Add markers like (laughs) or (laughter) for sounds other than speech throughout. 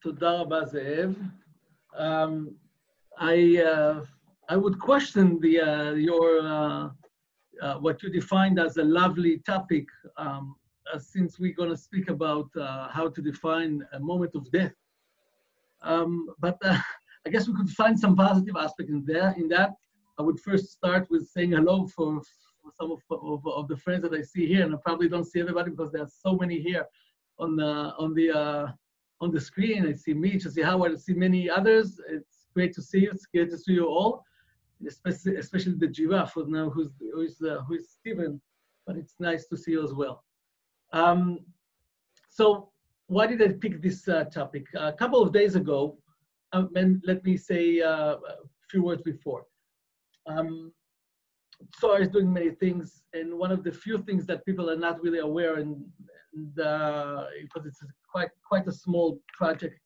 תודה רבה, זאב. Um, I, uh, I would question the, uh, your, uh, uh, what you defined as a lovely topic, um, uh, since we're going to speak about uh, how to define a moment of death. Um, but (laughs) uh, I guess we could find some positive aspect in there. In that, I would first start with saying hello for, for some of, of, of the friends that I see here, and I probably don't see everybody because there are so many here on the on the uh, on the screen. I see I see Howard, I see many others. It's great to see you. It's great to see you all, especially especially the giraffe who now who's who's uh, who's Stephen. But it's nice to see you as well. Um, so why did I pick this uh, topic? A couple of days ago, um, and let me say uh, a few words before. Um, I was doing many things, and one of the few things that people are not really aware, and, uh, because it's quite quite a small project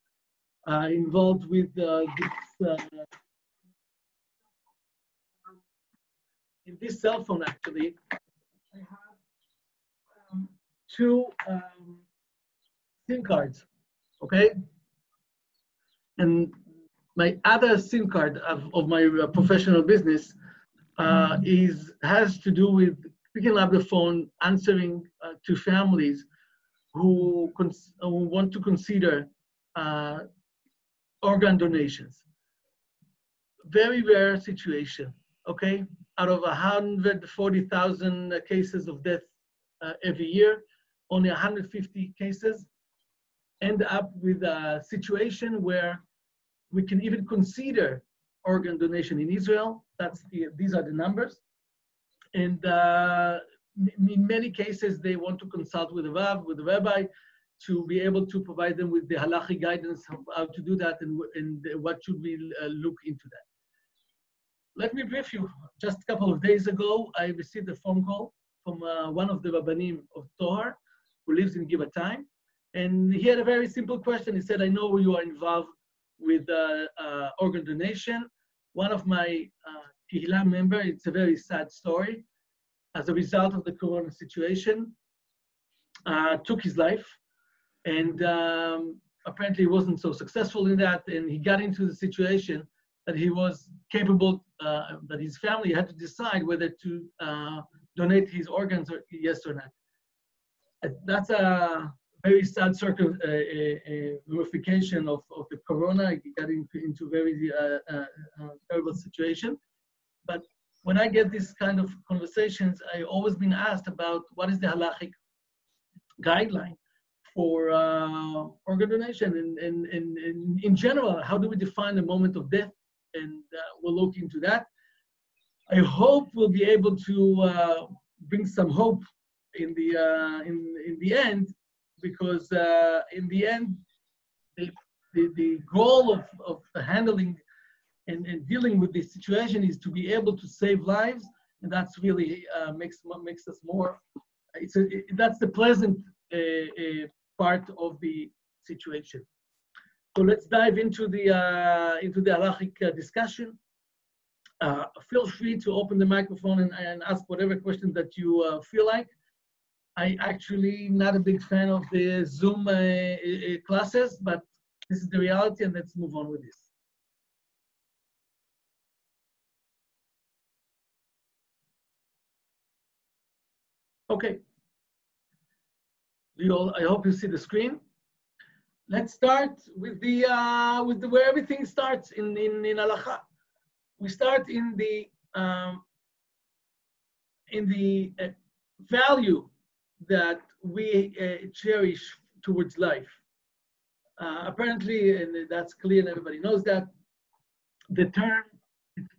uh, involved with uh, this uh, in this cell phone actually. I have um, two um, SIM cards, okay, and my other SIM card of, of my uh, professional business uh, is has to do with picking up the phone, answering uh, to families who, who, want to consider uh, organ donations. Very rare situation, okay? Out of 140,000 cases of death uh, every year, only 150 cases end up with a situation where we can even consider organ donation in Israel. That's the, these are the numbers. And uh, in many cases, they want to consult with the Rav, with the rabbi, to be able to provide them with the halachic guidance of how to do that and, and what should we uh, look into that. Let me brief you. Just a couple of days ago, I received a phone call from uh, one of the rabbanim of Tohar, who lives in Givatayim, and he had a very simple question. He said, I know you are involved with uh, uh, organ donation. One of my uh, Kihila member, it's a very sad story, as a result of the corona situation, uh, took his life. And um, apparently he wasn't so successful in that. And he got into the situation that he was capable, uh, that his family had to decide whether to uh, donate his organs or yes or not. That's a very sad circle, uh, uh, ramification of, of the corona. He got into, into very uh, uh, uh, terrible situation. But when I get these kind of conversations, I always been asked about what is the halachic guideline for uh, organ donation and, and, and, and, in general, how do we define the moment of death? And uh, we'll look into that. I hope we'll be able to uh, bring some hope in the uh, in in the end because uh, in the end, the, the, the goal of, of handling and, and dealing with this situation is to be able to save lives, and that's really uh, makes makes us more. It's a, it, that's the pleasant uh, uh, part of the situation. So let's dive into the uh, into the halachic uh, discussion. Uh, feel free to open the microphone and, and ask whatever question that you feel like. I actually not a big fan of the Zoom classes, but this is the reality, and let's move on with this. Okay. You all, I hope you see the screen. Let's start with the uh, with the where everything starts in in in halacha. We start in the um, in the uh, value that we uh, cherish towards life. Uh, apparently, and that's clear and everybody knows that, the term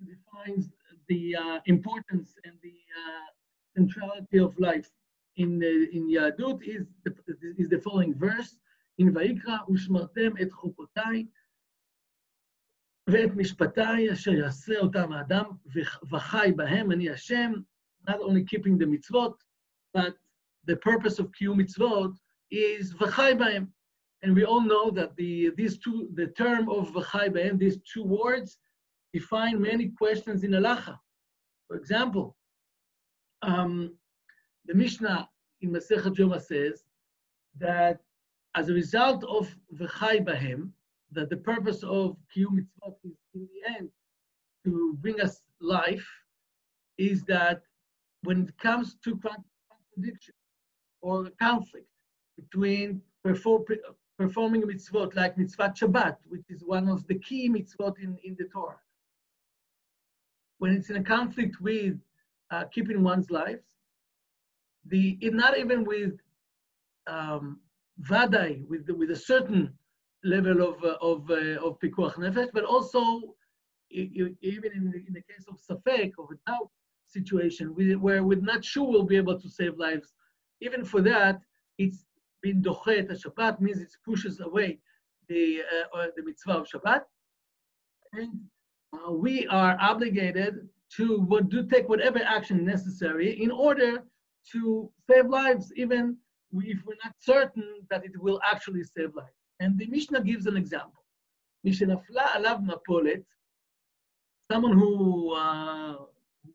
defines the uh, importance and the uh, centrality of life in, uh, in Yadut is the, is the following verse, in Vayikra, ושמרתם את חוקותיי ואת משפטיי אשר יעשה אותם האדם וחי בהם אני השם, not only keeping the mitzvot, but the purpose of Kiyum Mitzvot is V'chai B'hem. And we all know that the, these two, the term of V'chai B'hem, these two words, define many questions in halacha. For example, um, the Mishnah in Masechet Yoma says that as a result of v'chai bahem, that the purpose of kiyum mitzvot is in the end to bring us life, is that when it comes to contradiction or conflict between perform, performing a mitzvot like mitzvah Shabbat, which is one of the key mitzvot in, in the Torah, when it's in a conflict with uh, keeping one's lives. the not even with um, vadai, with with a certain level of uh, of uh, of pikuach nefesh, but also even in the, in the case of safek of a doubt situation, we, where we're not sure we'll be able to save lives. Even for that, it's been dochet. A Shabbat means it pushes away the uh, the mitzvah of Shabbat, and uh, we are obligated to what, do take whatever action necessary in order to save lives, even if we're not certain that it will actually save lives. And the Mishnah gives an example. Mishnafla alav mapolet, someone who uh,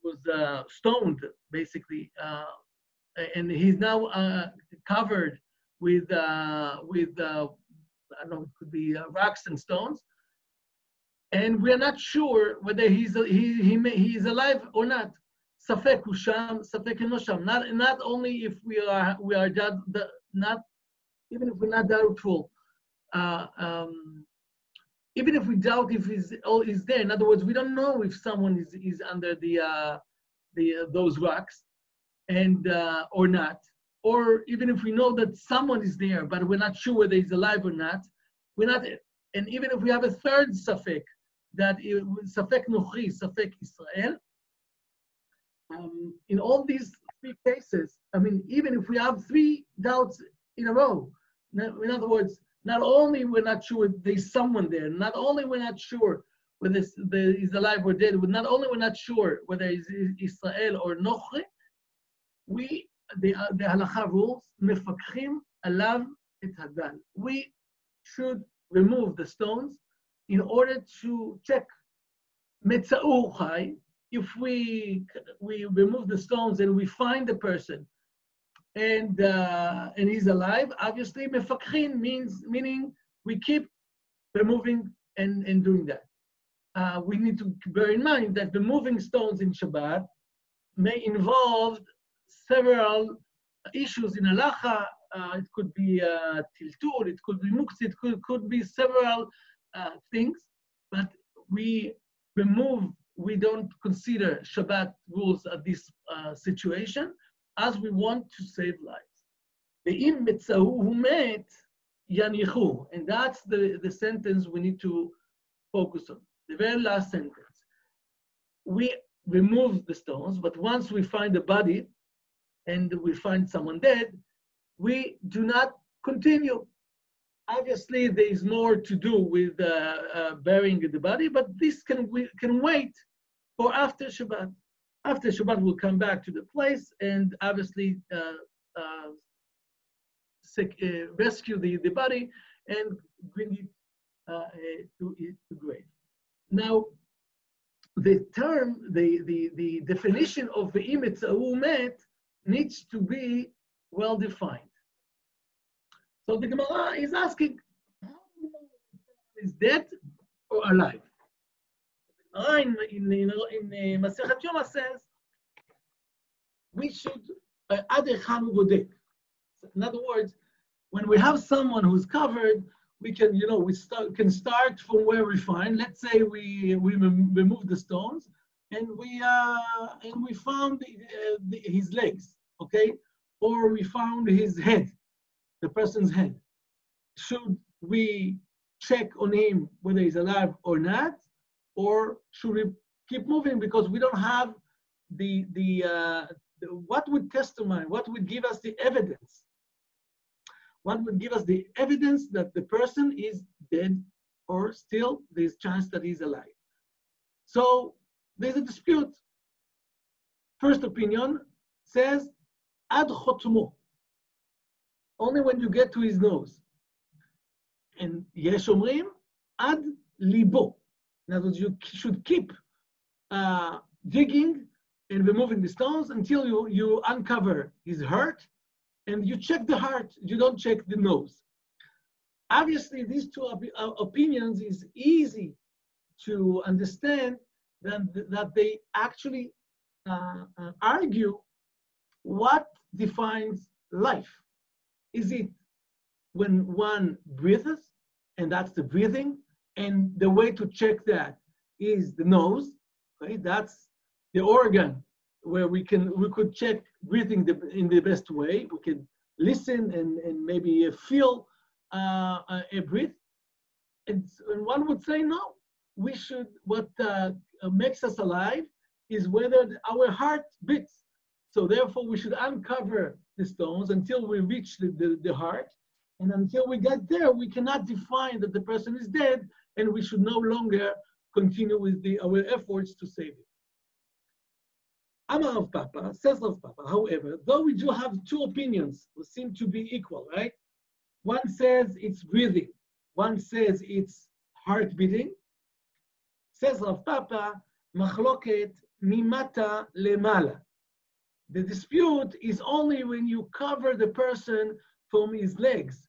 was uh, stoned, basically, uh, and he's now uh, covered with uh, with uh, I don't know, it could be rocks and stones and we're not sure whether he's he, he, he is alive or not. Safek usham, safek enosham. Not not only if we are we are not even if we're not doubtful, uh, um, even if we doubt if he's oh is there. In other words, we don't know if someone is is under the uh, the uh, those rocks, and uh, or not. Or even if we know that someone is there, but we're not sure whether he's alive or not, we're not. And even if we have a third safek, that Safek Nochri, Safek Israel. Um, in all these three cases, I mean, even if we have three doubts in a row, in other words, not only we're not sure there's someone there, not only we're not sure whether he's alive or dead, not only we're not sure whether he's Israel or Nochri, we, the, the halacha rules, mefakchim alav et hadan. We should remove the stones in order to check if we we remove the stones and we find the person and uh, and he's alive, obviously means meaning we keep removing and, and doing that. Uh, we need to bear in mind that removing stones in Shabbat may involve several issues in halacha. Uh, it could be uh, tiltul, it could be muktzah, it could, could be several uh, things, but we remove, we don't consider Shabbat rules at this uh, situation as we want to save lives. The and that's the, the sentence we need to focus on. The very last sentence. We remove the stones, but once we find a body and we find someone dead, we do not continue obviously there is more to do with uh, uh, burying the body, but this can we can wait for after Shabbat. After Shabbat, we'll come back to the place and obviously uh, rescue the, the body and bring it uh, to, grave. Now, the term, the, the, the definition of the image met needs to be well defined. So the Gemara is asking, is dead or alive? in, in, in, in Masechet Yoma says, we should, uh, in other words, when we have someone who's covered, we can, you know, we start, can start from where we find. Let's say we we remove the stones, and we uh, and we found the, uh, the, his legs, okay, or we found his head, the person's head. Should we check on him whether he's alive or not, or should we keep moving because we don't have the the, uh, the what would testify, what would give us the evidence? What would give us the evidence that the person is dead or still there's chance that he's alive? So there's a dispute. First opinion says ad chotmo, only when you get to his nose. And יש אומרים, עד ליבו. In other words, you should keep uh, digging and removing the stones until you, you uncover his heart and you check the heart, you don't check the nose. Obviously, these two op- uh, opinions is easy to understand that, that they actually uh, uh, argue what defines life. Is it when one breathes, and that's the breathing, and the way to check that is the nose, right? That's the organ where we can we could check breathing the, in the best way. We can listen and, and maybe feel uh, a breath. And, and, one would say no. We should what uh, makes us alive is whether our heart beats. So therefore, we should uncover the stones until we reach the, the, the heart. And until we get there, we cannot define that the person is dead, and we should no longer continue with the, our efforts to save him. Amar Rav Papa, says Rav Papa, however, though we do have two opinions who seem to be equal, right? One says it's breathing, one says it's heart beating. Says Rav Papa, machloket mimata lemala. The dispute is only when you cover the person from his legs,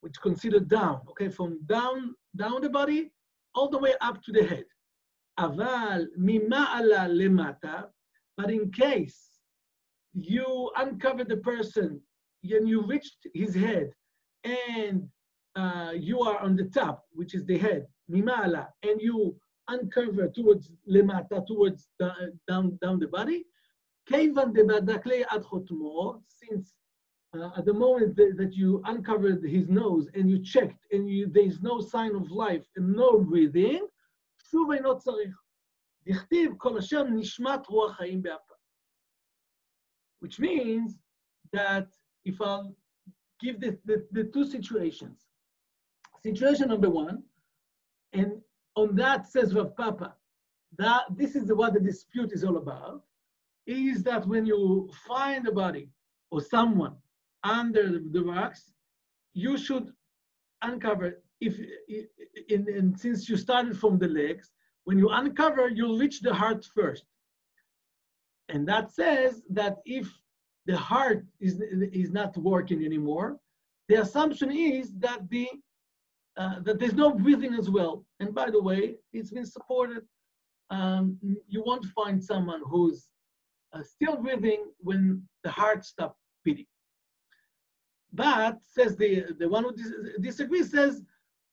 which considered down, okay, from down, down the body all the way up to the head. Aval mima'ala lemata, but in case you uncover the person and you reached his head and uh, you are on the top, which is the head, mima'ala, and you uncover towards lemata, towards the, down, down the body, כיוון דבדקלי עד חותמו, since uh, at the moment that, that, you uncovered his nose and you checked and you, there is no sign of life and no breathing, שוב אינו צריך. דכתיב כל אשר נשמת רוח חיים באפה. Which means that if I'll give the, the, the two situations. Situation number one, and on that says Rav Papa, that this is what the dispute is all about, is that when you find a body or someone under the rocks, you should uncover if in, in, since you started from the legs, when you uncover, you'll reach the heart first. And that says that if the heart is, is not working anymore, the assumption is that the uh, that there's no breathing as well. And by the way, it's been supported. Um, you won't find someone who's uh, still breathing when the heart stops beating. But says the the one who dis- disagrees says,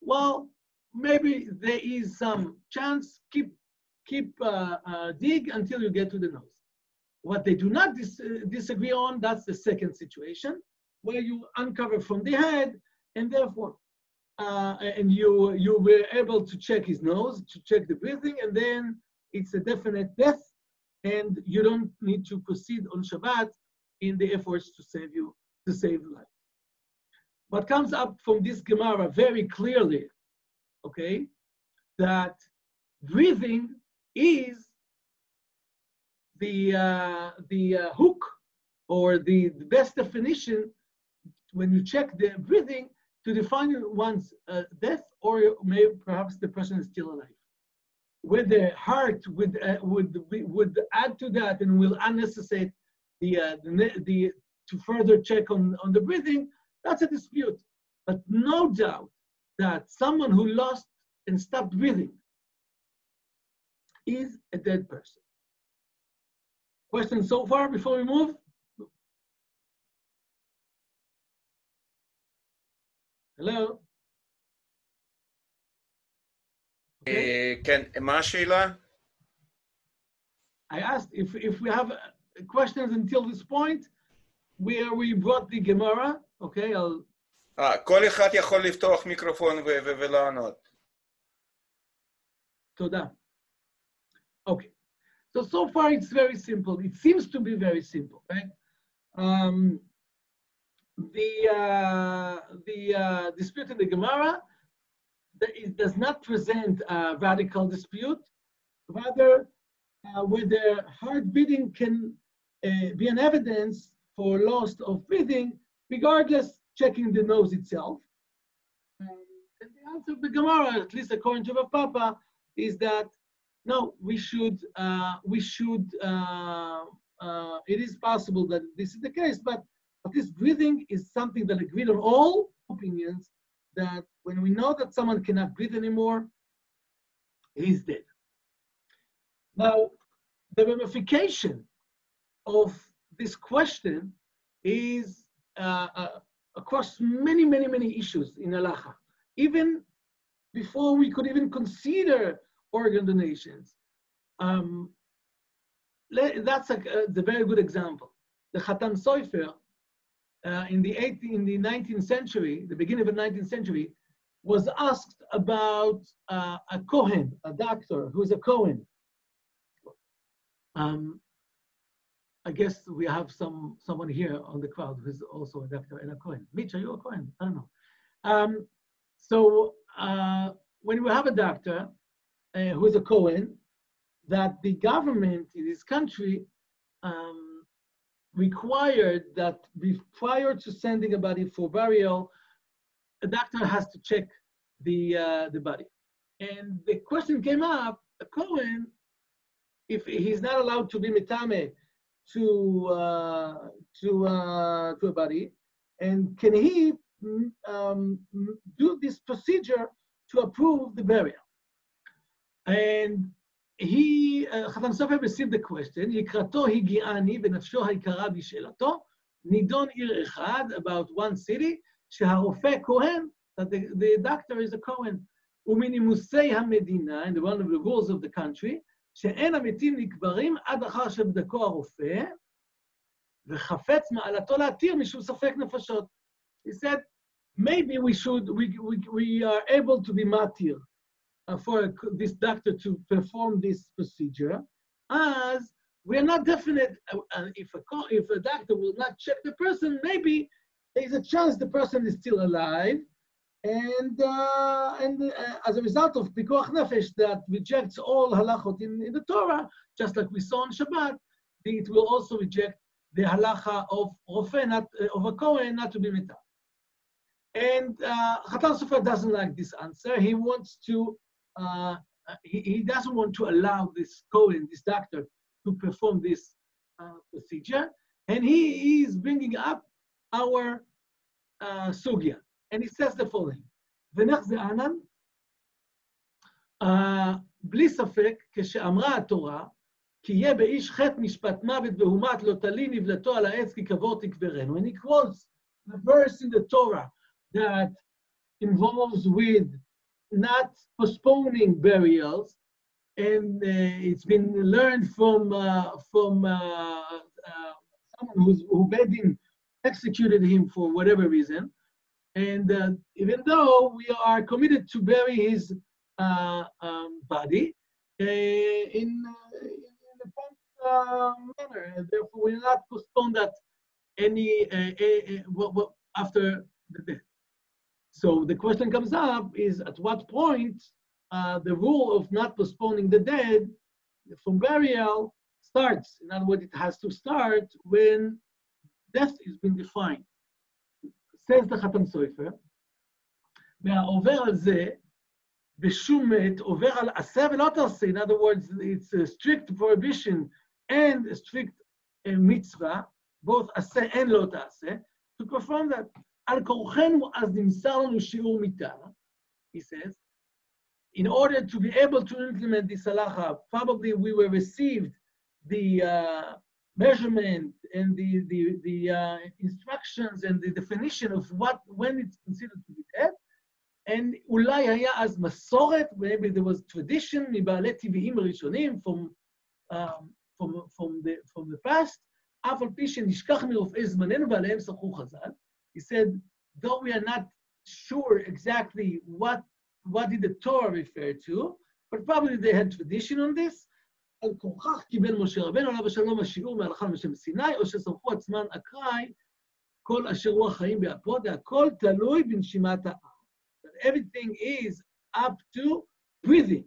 well, maybe there is some chance. Keep keep uh, uh, dig until you get to the nose. What they do not dis- disagree on, that's the second situation, where you uncover from the head, and therefore, uh, and you you were able to check his nose, to check the breathing, and then it's a definite death, and you don't need to proceed on Shabbat in the efforts to save you to save life. What comes up from this Gemara very clearly, okay, that breathing is the uh, the uh, hook or the, the, best definition when you check the breathing to define one's uh, death or maybe perhaps the person is still alive. Where the heart would uh, would would add to that and will unnecessitate the, uh, the the to further check on on the breathing, that's a dispute. But no doubt that someone who lost and stopped breathing is a dead person. Questions so far before we move? Hello? כן, מה השאלה? I asked if, if we have questions until this point, where we brought the Gemara, okay, I'll... 아, כל אחד יכול לפתוח מיקרופון ולענות. תודה. Okay. So, so far it's very simple. It seems to be very simple, right? Um, the uh, the uh, dispute in the Gemara, it does not present a radical dispute. Rather, uh, whether heart beating can uh, be an evidence for loss of breathing, regardless checking the nose itself. Um, and the answer of the Gemara, at least according to Rav Papa, is that no, we should, uh, we should, uh, uh, it is possible that this is the case, but at least breathing is something that agreed on all opinions that when we know that someone cannot breathe anymore, he's dead. Now, the ramification of this question is uh, uh, across many, many, many issues in halacha. Even before we could even consider organ donations. Um, that's a, a, a, very good example. The Khatam Sofer uh, in the 18, in the 19th century, the beginning of the 19th century, was asked about uh, a Kohen, a doctor who's a Kohen. Um, I guess we have some someone here on the crowd who's also a doctor and a Kohen. Mitch, are you a Kohen? I don't know. Um, so uh, when we have a doctor uh, who is a Kohen, that the government in this country um, required that prior to sending a body for burial, a doctor has to check the uh, the body. And the question came up: a Kohen, if he's not allowed to be mitame to uh, to uh, to a body, and can he mm, um, do this procedure to approve the burial? And he, חתם סופר received the question, יקראתו הגיעני ונפשו היקרה בשאלתו, נידון עיר אחד, about one city, שהרופא כהן, that the, the doctor is a Cohen, ומנימוסי המדינה, and one of the rules of the country, שאין המתים נקברים עד אחר שבדקו הרופא, וחפץ מעלתו להתיר משום ספק נפשות. He said, maybe we should, we, we, we are able to be martyr uh, for this doctor to perform this procedure, as we are not definite. Uh, if a if a doctor will not check the person, maybe there's a chance the person is still alive, and uh, and uh, as a result of pikuach nefesh that rejects all halachot in, in the Torah, just like we saw on Shabbat, it will also reject the halacha of rofe, not uh, of a kohen, not to be mitah. And uh, Khatam Sofer doesn't like this answer. He wants to uh, he, he, doesn't want to allow this Cohen, this doctor, to perform this uh, procedure. And he is bringing up our uh, sugya. And he says the following, ונך זה אנן, בלי ספק, כשאמרה התורה, כי יהיה באיש חטא משפט מוות והומת לא תלי נבלתו על העץ כי קבור תקברנו. And he quotes the verse in the Torah that involves with not postponing burials, and uh, it's been learned from uh, from uh, uh someone who's, who Bedin executed him for whatever reason, and uh, even though we are committed to bury his uh, um, body in, in a prompt manner, and therefore we will not postpone that any after the death. So the question comes up is at what point uh, the rule of not postponing the dead from burial starts. In other words, it has to start when death is being defined. Says the Khatan Sofer, מהעובר על זה בשום מת עובר על עשה ולא תעשה. In other words, it's a strict prohibition and a strict uh, mitzvah, both עשה and לא תעשה, to perform that. על כורחנו אז נמסר לנו שיעור מיתה, he says, in order to be able to implement this halacha, probably we were received the uh, measurement and the, the, the uh, instructions and the definition of what, when it's considered to be dead. And אולי היה אז מסורת, maybe there was tradition מבעלי טבעיים ראשונים from, um, from, from, the, from the past, אף על פי שנשכח מרופאי זמננו ועליהם שוחחו חז"ל. He said, though we are not sure exactly what, what did the Torah refer to, but probably they had tradition on this. על כוכך קיבל משה רבנו עליו השלום השיעור מהלכה בשם סיני, או שסמכו עצמן אקראי, כל אשר רוח חיים באפו, והכל תלוי בנשימת האב. Everything is up to breathing.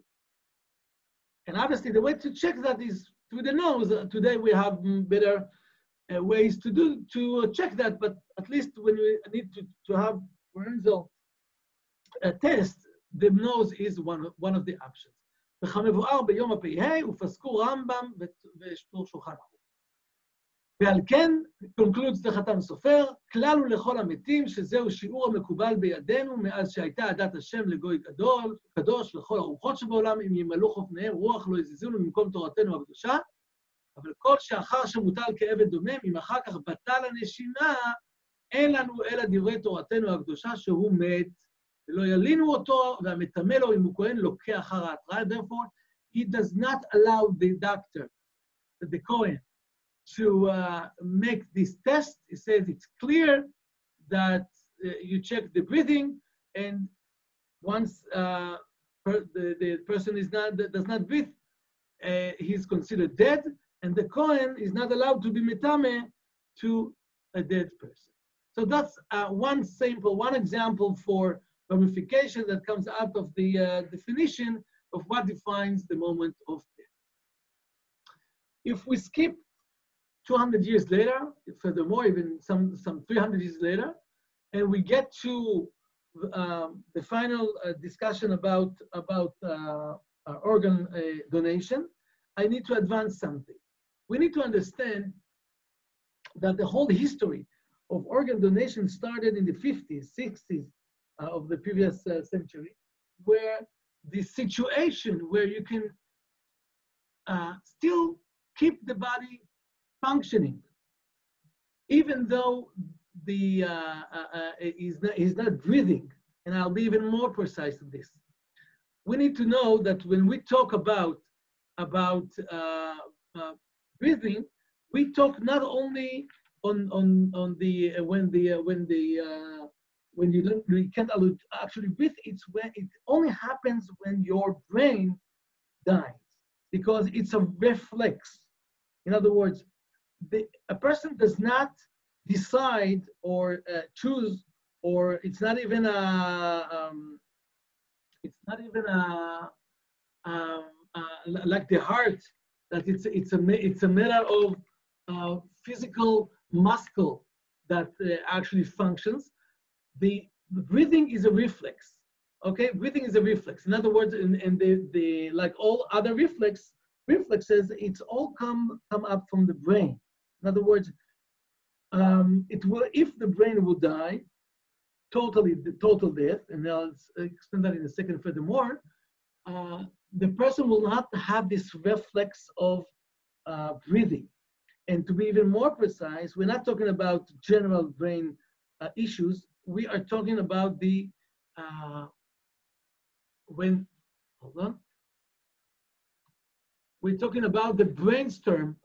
And obviously the way to check that is through the nose. Today we have better uh, ways to do to check that, but at least when we need to, to have forensic uh, test, the nose is one, one of the options. וכמבואר ביום הפ"ה ופסקו רמב"ם ושולחן ערוך. ועל כן, concludes החתם סופר, כלל הוא לכל המתים, שזהו שיעור המקובל בידינו מאז שהייתה עדת השם לגוי גדול, קדוש לכל הרוחות שבעולם, אם ימלאו חופניהם רוח לא יזיזונו ממקום תורתנו הקדושה, אבל כל שאחר שמוטל כעבד דומם, אם אחר כך בטל הנשימה, אין לנו אלא דברי תורתנו הקדושה שהוא מת, ולא ילינו אותו, והמטמא לו אם הוא כהן לוקח אחר ההתראה. Therefore, he does not allow the doctor, the Kohen, to uh, make this test. He says it's clear that uh, you check the breathing, and once uh, per, the, the person is not does not breathe, uh, he's considered dead, and the Kohen is not allowed to be metame to a dead person. So that's uh, one sample, one example for ramification that comes out of the uh, definition of what defines the moment of death. If we skip 200 years later, furthermore, even some, some 300 years later, and we get to um, the final uh, discussion about, about uh, organ uh, donation, I need to advance something. We need to understand that the whole history of organ donation started in the 50s, 60s uh, of the previous uh, century, where the situation where you can uh, still keep the body functioning, even though the uh, uh, uh, he's, not, he's not breathing. And I'll be even more precise in this. We need to know that when we talk about about breathing, we talk not only on on on the uh, when the when the when you don't you can't actually breathe. It's when it only happens when your brain dies because it's a reflex. In other words, the, a person does not decide or uh, choose, or it's not even a, um, it's not even a, um, uh, like the heart, that it's it's a it's a matter of uh, physical muscle that uh, actually functions. The breathing is a reflex. Okay, breathing is a reflex. In other words, in the, the like all other reflex reflexes, it's all come come up from the brain. In other words, um, it will if the brain will die, totally the total death, and I'll explain that in a second furthermore. Uh, the person will not have this reflex of uh, breathing. And to be even more precise, we're not talking about general brain uh, issues. We are talking about the uh, when hold on. We're talking about the brainstem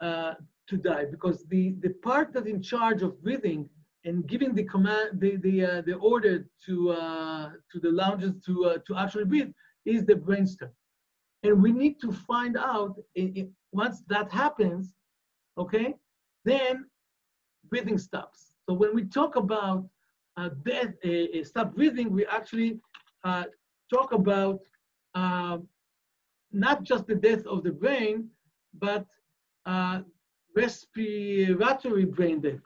uh, to die because the, the part that's in charge of breathing and giving the command, the, the, uh, the order to, uh, to the lounges to, uh, to actually breathe is the brainstem. And we need to find out once that happens, okay, then breathing stops. So when we talk about uh, death, uh, stop breathing, we actually uh, talk about um, not just the death of the brain, but uh, respiratory brain death.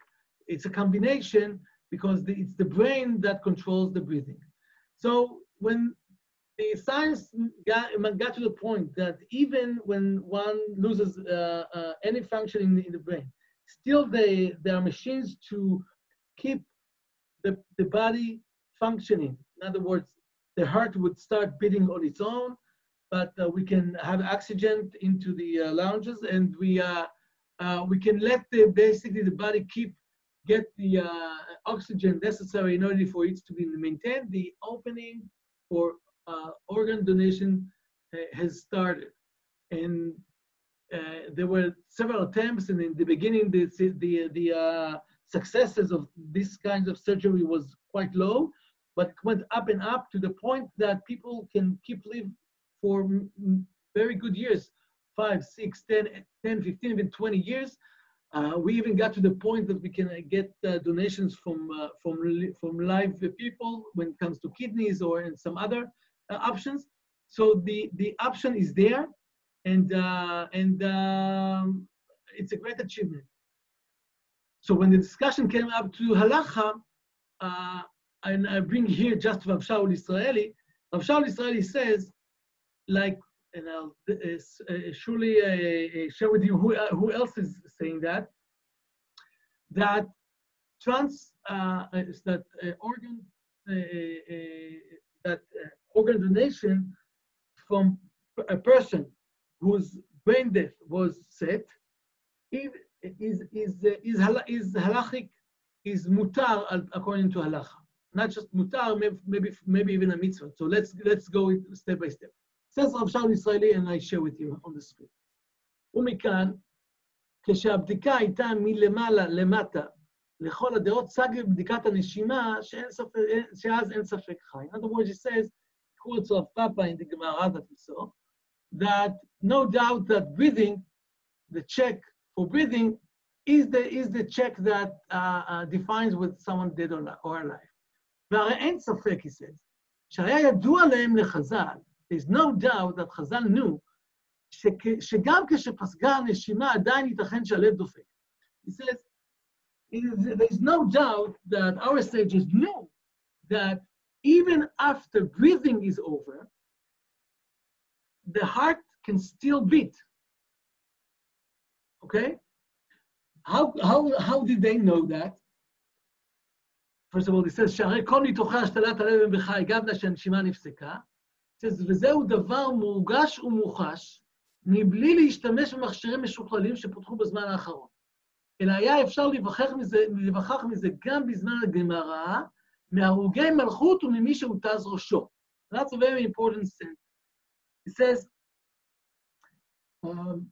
It's a combination because the, it's the brain that controls the breathing. So when the science got, got to the point that even when one loses uh, uh, any function in the, in the, brain, still they, there are machines to keep the, the body functioning. In other words, the heart would start beating on its own, but uh, we can have oxygen into the uh, lounges and we uh, uh, we can let the, basically the body keep get the oxygen necessary in order for it to be maintained. The opening for organ donation uh, has started. And uh, there were several attempts, and in the beginning, the, the, the uh, successes of this kind of surgery was quite low, but went up and up to the point that people can keep live for very good years five, six, 10, 10 15, even 20 years. Uh, we even got to the point that we can uh, get uh, donations from, uh, from, from live people when it comes to kidneys or in some other uh, options. So the, the option is there, and, uh, and um, it's a great achievement. So when the discussion came up to halacha, and I bring here just Rav Shaul Israeli, Rav Shaul Israeli says, like and I'll uh, uh, surely uh, share with you who, who else is saying that. that trans uh, is that uh, organ uh, uh, that uh, organ donation from a person whose brain death was set is is is uh, is, hala- is halachic is mutar al- according to halacha, not just mutar, maybe maybe, maybe even a mitzvah. So let's let's go it step by step. Says Rav Shaul Israeli, and I share with you on the screen. ומכאן, כשהבדיקה הייתה מלמעלה למטה, לכל הדעות, סג בבדיקת הנשימה, שאין ספק, שאז אין ספק חי. In other words, he says, quotes of Papa in the Gemara that we saw, that no doubt that breathing, the check for breathing, is the, is the check that uh, uh, defines whether someone dead or, or alive. והרי אין ספק, he says, שהיה ידוע להם לחז"ל, there's no doubt that חז"ל knew, שכ- שגם כשפסגה הנשימה עדיין ייתכן שהלב דופק. He says, is- there's no doubt that our sages knew that even after breathing is over, the heart can still beat. Okay? How, how, how did they know that? First of all, he says, שהרי כל ניתוחי השתלת הלב הם בחי, גם שהנשימה נפסקה. וזהו דבר מורגש ומוחש, מבלי להשתמש במכשירים משוכללים שפותחו בזמן האחרון. אלא היה אפשר להיווכח מזה, להיווכח מזה גם בזמן הגמרא, מהרוגי מלכות וממי שהותז ראשו. That's a very important sentence. It says, um,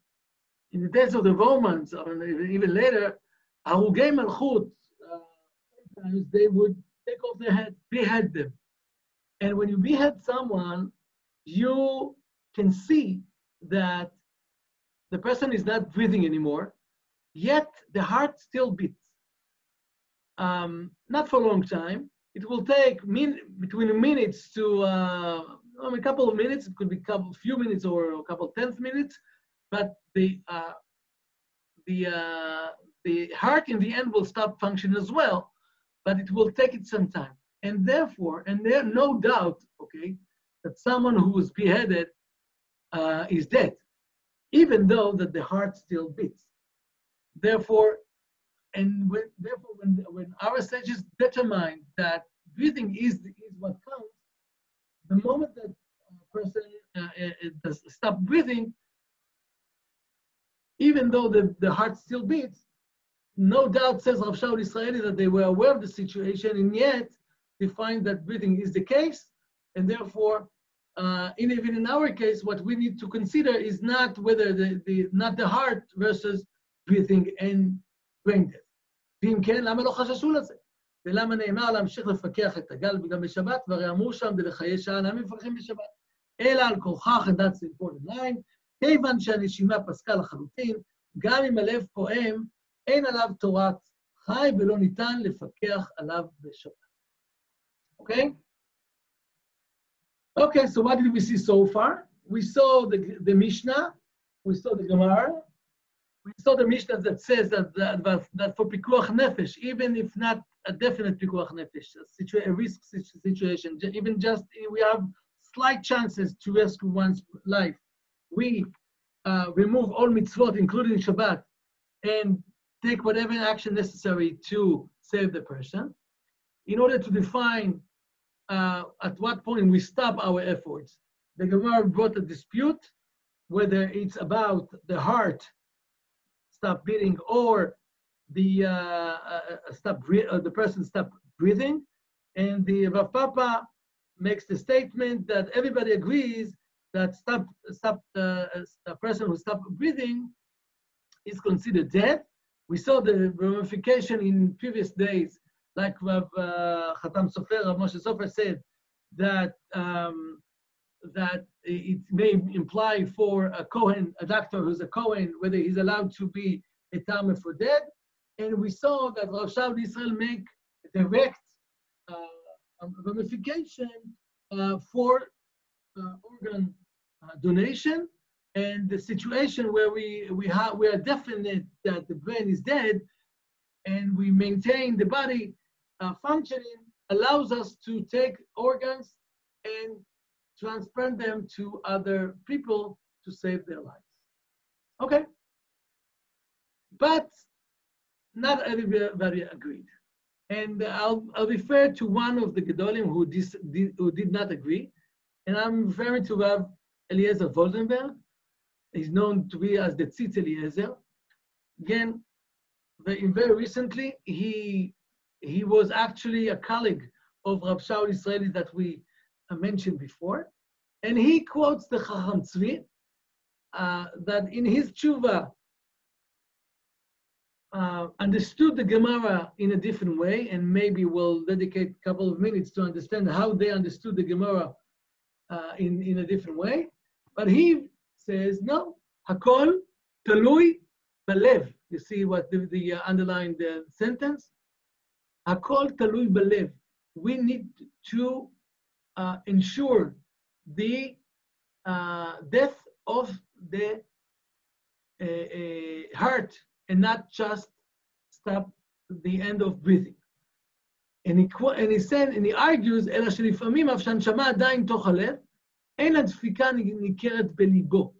in the days of the Romans, or even later, הרוגי מלכות, uh, sometimes they would take off their head, behead them. And when you behead someone, you can see that the person is not breathing anymore, yet the heart still beats. Um, not for a long time. it will take min- between minutes to uh, a couple of minutes. It could be a couple, few minutes or a couple tenth minutes, but the uh, the uh, the heart in the end will stop functioning as well, but it will take it some time. And therefore, and there no doubt, okay, that someone who was beheaded uh, is dead, even though that the heart still beats. Therefore, and when, therefore, when, when our sages determine that breathing is, is what counts, the moment that a person uh, uh, does stop breathing, even though the, the heart still beats, no doubt says Rav Shaul Israeli that they were aware of the situation, and yet they find that breathing is the case, and therefore, uh, in, even in our case, what we need to consider is not whether the, the not the heart versus breathing and brain death. ואם כן, למה לא חששו לזה? ולמה נאמר להמשיך לפקח את הגל גם בשבת, והרי אמרו שם דלחיי שעה למה מפקחים בשבת? אלא על that's the important line, כיוון שהנשימה פסקה לחלוטין, גם אם הלב פועם, אין עליו תורת חי ולא ניתן לפקח עליו בשבת. Okay? Okay, so what did we see so far? We saw the, the Mishnah, we saw the Gemara, we saw the Mishnah that says that, that, that, for pikuach nefesh, even if not a definite pikuach nefesh, a, a risk situation, even just we have slight chances to rescue one's life, we uh, remove all mitzvot, including Shabbat, and take whatever action necessary to save the person. In order to define uh, at what point we stop our efforts, the Gemara brought a dispute whether it's about the heart stop beating or the uh, uh, uh, stop uh, the person stop breathing, and the Rav Papa makes the statement that everybody agrees that stop stop uh, a person who stopped breathing is considered dead. We saw the ramification in previous days, like Rav uh, Khatam Sofer, Rav Moshe Sofer said that um, that it may imply for a Kohen, a doctor who's a Kohen, whether he's allowed to be a Tame for dead. And we saw that Rav Shaul Israel make direct uh, ramification uh, for uh, organ uh, donation. And the situation where we we have we are definite that the brain is dead, and we maintain the body uh, functioning allows us to take organs and transplant them to other people to save their lives. Okay. But not everybody agreed. And I'll, I'll refer to one of the Gedolim who, dis, did, who did not agree, and I'm referring to Rav Eliezer Waldenberg. He's known to be as the Tzitz Eliezer. Again, very, very recently, he, he was actually a colleague of Rav Shaul Israeli that we uh, mentioned before. And he quotes the Chacham Tzvi, uh, that in his tshuva, uh, understood the Gemara in a different way, and maybe we'll dedicate a couple of minutes to understand how they understood the Gemara uh, in, in a different way. But he says, no, Hakol talui balev. You see what the, the uh, underlined uh, sentence? Hakol talui balev. We need to uh, ensure the uh, death of the uh, uh, heart and not just stop the end of breathing. And he, and he said, and he argues, אלא שלפעמים אף שהנשמה עדיין תוך הלב, אין הדפיקה ניכרת בליבו.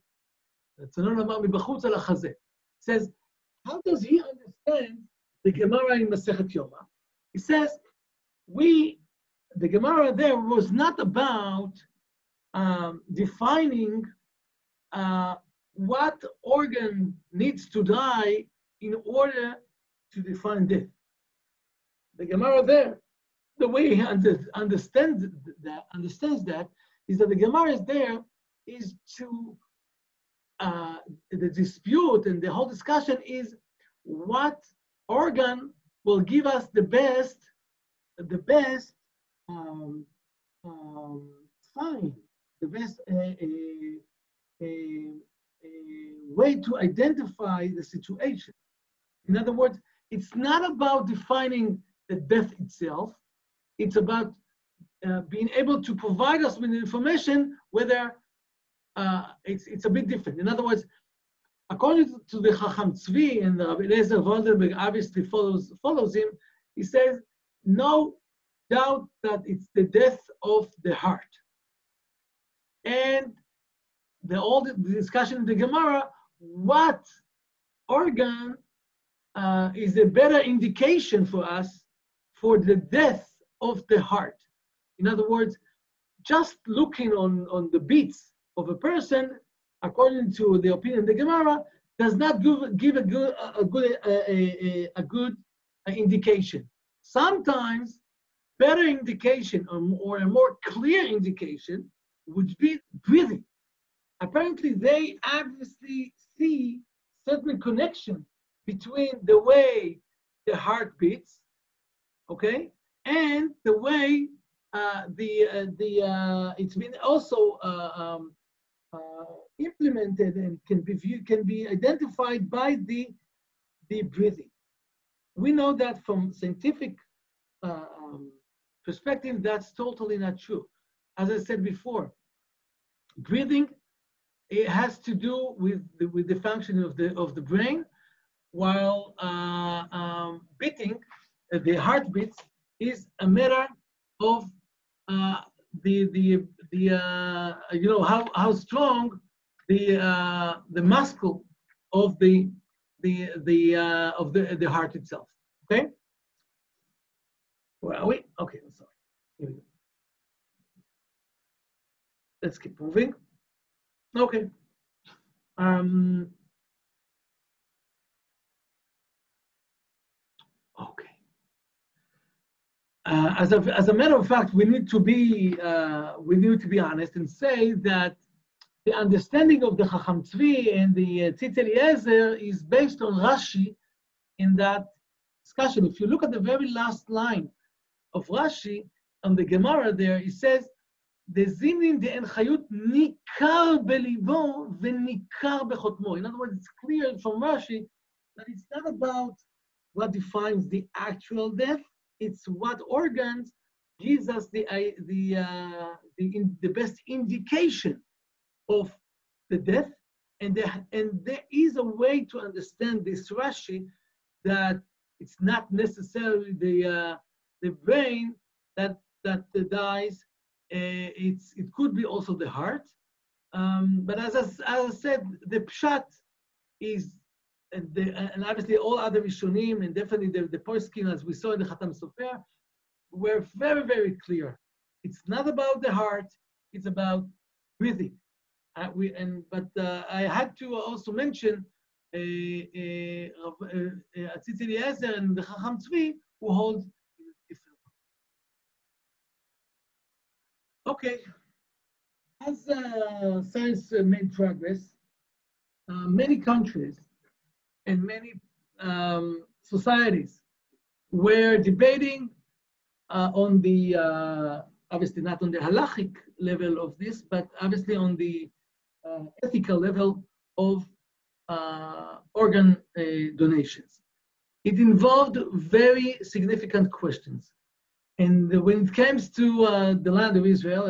רצונו לומר מבחוץ על החזה. says, how does he understand the Gemara in Masechet Yoma? He says, we, the Gemara there was not about um, defining uh, what organ needs to die in order to define death. The Gemara there, the way he under, understands that understands that is that the Gemara is there is to uh, the dispute and the whole discussion is what organ will give us the best, the best um, um, the best uh, uh, way to identify the situation. In other words, it's not about defining the death itself. It's about uh, being able to provide us with information whether uh, it's, it's a bit different. In other words, according to the Chacham Tzvi, and Rabbi Eliezer Waldenberg obviously follows, follows him, he says, no doubt that it's the death of the heart. And the old discussion in the Gemara, what organ uh, is a better indication for us for the death of the heart. In other words, just looking on, on the beats of a person, according to the opinion of the Gemara, does not give, give a good, a good, a, a, a good indication. Sometimes better indication or, a more clear indication would be breathing. Apparently, they obviously see certain connection between the way the heart beats, okay, and the way uh, the uh, the uh, it's been also uh, um, uh, implemented and can be viewed, can be identified by the the breathing. We know that from scientific uh, perspective, that's totally not true. As I said before, breathing it has to do with the, with the function of the of the brain while uh, um, beating, uh, the heartbeats, is a matter of uh, the the the uh, you know how how strong the uh, the muscle of the the the uh, of the the heart itself. Okay. Where are we? Okay, sorry. Here we go. Let's keep moving. Okay. Um, Uh, as, a, as a matter of fact, we need to be uh, we need to be honest and say that the understanding of the Chacham Tzvi and the uh, Tzitz is based on Rashi in that discussion. If you look at the very last line of Rashi on the Gemara there, it says, the the Enchayut nikar belibo v'nikar bechotmo. In other words, it's clear from Rashi that it's not about what defines the actual death, it's what organs gives us the, uh, the, uh, the, in, the best indication of the death. And there, and there is a way to understand this Rashi that it's not necessarily the, uh, the brain that, that dies, uh, it's it could be also the heart, um, but as I, as I said, the pshat is and, the, and obviously all other Rishonim, and definitely the, the Poskim, as we saw in the Khatam Sofer, were very, very clear. It's not about the heart, it's about breathing. Uh, we, and, but uh, I had to also mention uh, uh, uh, Atzitz Eliezer and the Chacham Tzvi, who hold different. Okay. As uh, science made progress, uh, many countries and many um, societies were debating uh, on the, uh, obviously not on the halachic level of this, but obviously on the uh, ethical level of uh, organ uh, donations. It involved very significant questions. And when it comes to uh, the land of Israel,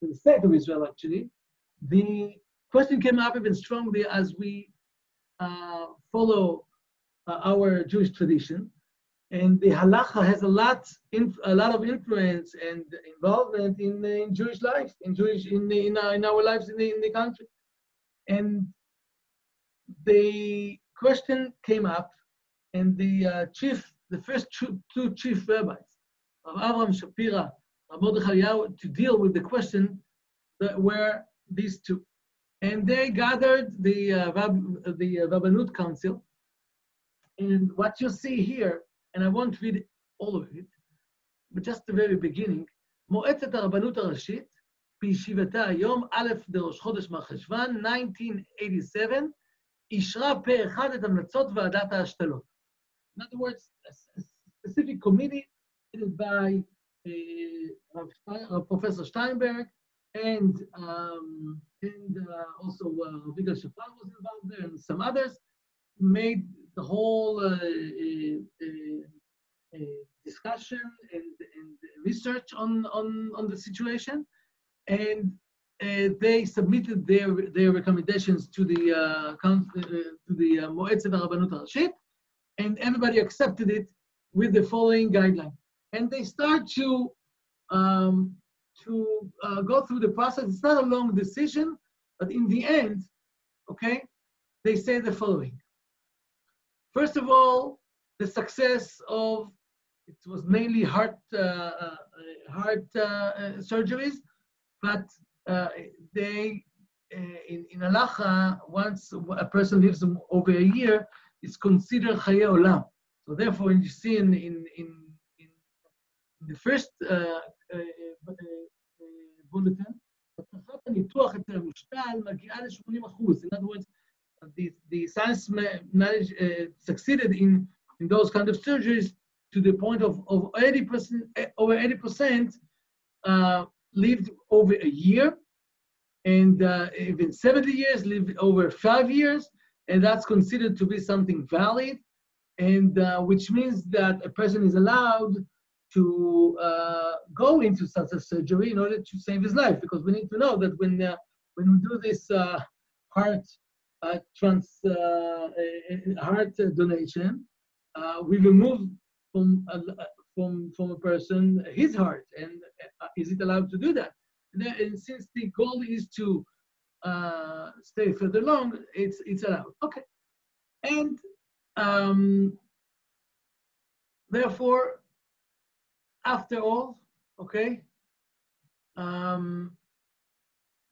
to the state of Israel actually, the question came up even strongly as we uh, follow uh, our Jewish tradition, and the halacha has a lot, a lot of influence and involvement in, in Jewish life, in Jewish, in, in, our, in our lives in the, in the country. And the question came up, and the uh, chief, the first two, two chief rabbis, of Abraham Shapira, Mordechai to deal with the question that were these two. And they gathered the uh, the uh, Rabbanut Council. And what you see here, and I won't read all of it, but just the very beginning, מועצת הרבנות הראשית, בישיבתה היום, א' דראש חודש מרחשוון, 1987, אישרה פה אחד את המלצות ועדת ההשתלות. In other words, a specific committee by uh, Professor Steinberg and um, and uh, also uh, Yigal was involved there, and some others made the whole uh, uh, uh, discussion and, and research on, on, on the situation, and they submitted their their recommendations to the to the Moetzet Rabbanut Harashit, and everybody accepted it with the following guideline. And they start to um, to uh, go through the process. It's not a long decision, but in the end, okay, they say the following. First of all, the success of it was mainly heart uh, uh, heart uh, uh, surgeries, but uh, they in, in halacha, once a person lives over a year, it's considered chaye olam. So therefore, you see in in, in the first bulletin, הצלחת הניתוח אצל המשקל מגיעה ל-80 אחוז. In other words, the, the science managed, uh, succeeded in, in those kind of surgeries to the point of, of 80%, over 80% uh, lived over a year, and uh, even 70 years lived over five years, and that's considered to be something valid, and uh, which means that a person is allowed to uh, go into such a surgery in order to save his life, because we need to know that when uh, when we do this uh, heart uh, trans uh, uh, heart donation, we remove from from from a person his heart, and is it allowed to do that? And, then, and since the goal is to stay further along, it's it's allowed. Okay, and um, therefore after all, okay, um,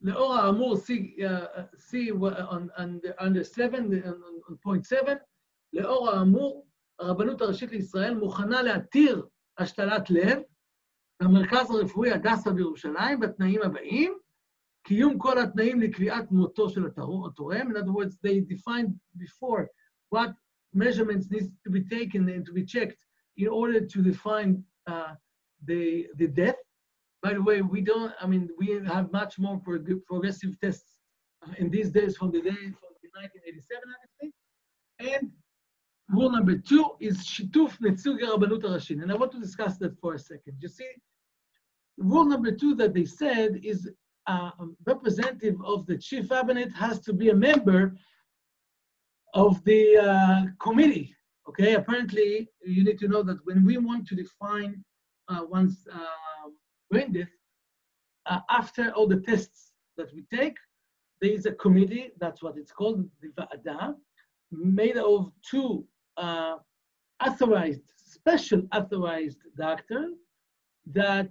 לאור האמור, see, uh, see on, on, under 7, on point 7, לאור האמור, הרבנות הראשית לישראל מוכנה להתיר השתלת לב במרכז הרפואי הדסה בירושלים בתנאים הבאים, קיום כל התנאים לקביעת מותו של התורם. In other words, they defined before what measurements need to be taken and to be checked in order to define uh, the, the death. By the way, we don't, I mean, we have much more progressive tests in these days from the day from the 1987, obviously. And rule number two is shituf. And I want to discuss that for a second. You see, rule number two that they said is uh, a representative of the chief rabbinate has to be a member of the uh, committee. Okay, apparently you need to know that when we want to define uh, once brain death, uh, after all the tests that we take, there is a committee, that's what it's called, the Va'ada, made of two uh, authorized, special authorized doctors that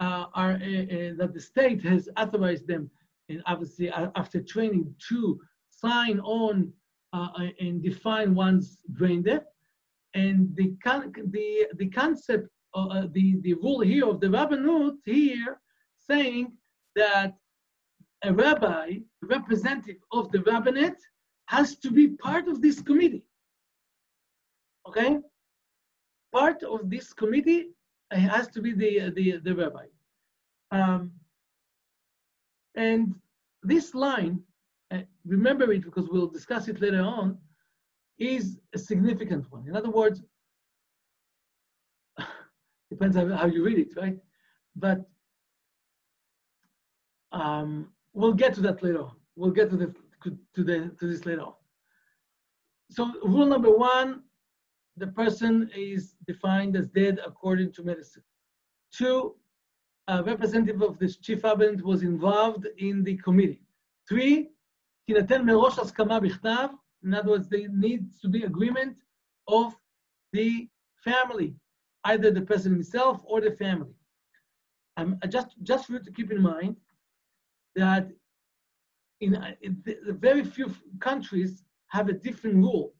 uh, are uh, uh, that the state has authorized them, and obviously uh, after training to sign on uh, uh, and define one's brain death. And the con- the the concept, uh, uh, the the rule here of the Rabbanut here, saying that a rabbi, representative of the rabbinate, has to be part of this committee. Okay, part of this committee uh, has to be the the the rabbi. Um, and this line, uh, remember it because we'll discuss it later on, is a significant one. In other words, Depends on how you read it, right? But um, we'll get to that later. We'll get to, the, to, the, to this later. On. So rule number one, the person is defined as dead according to medicine. Two, a representative of the chief rabbinate was involved in the committee. Three, in other words, there needs to be agreement of the family either the person himself or the family. Um, just, just for you to keep in mind that in, the, the very few countries have a different rule.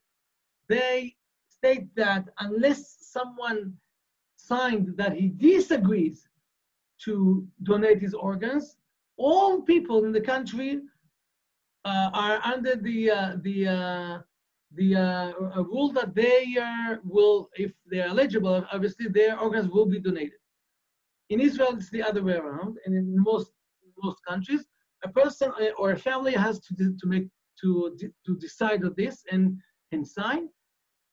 They state that unless someone signed that he disagrees to donate his organs, all people in the country uh, are under the uh, the uh, the uh, rule that they are, will, if they're eligible, obviously their organs will be donated. In Israel, it's the other way around, and in most most countries, a person or a family has to to make to to decide on this and and sign.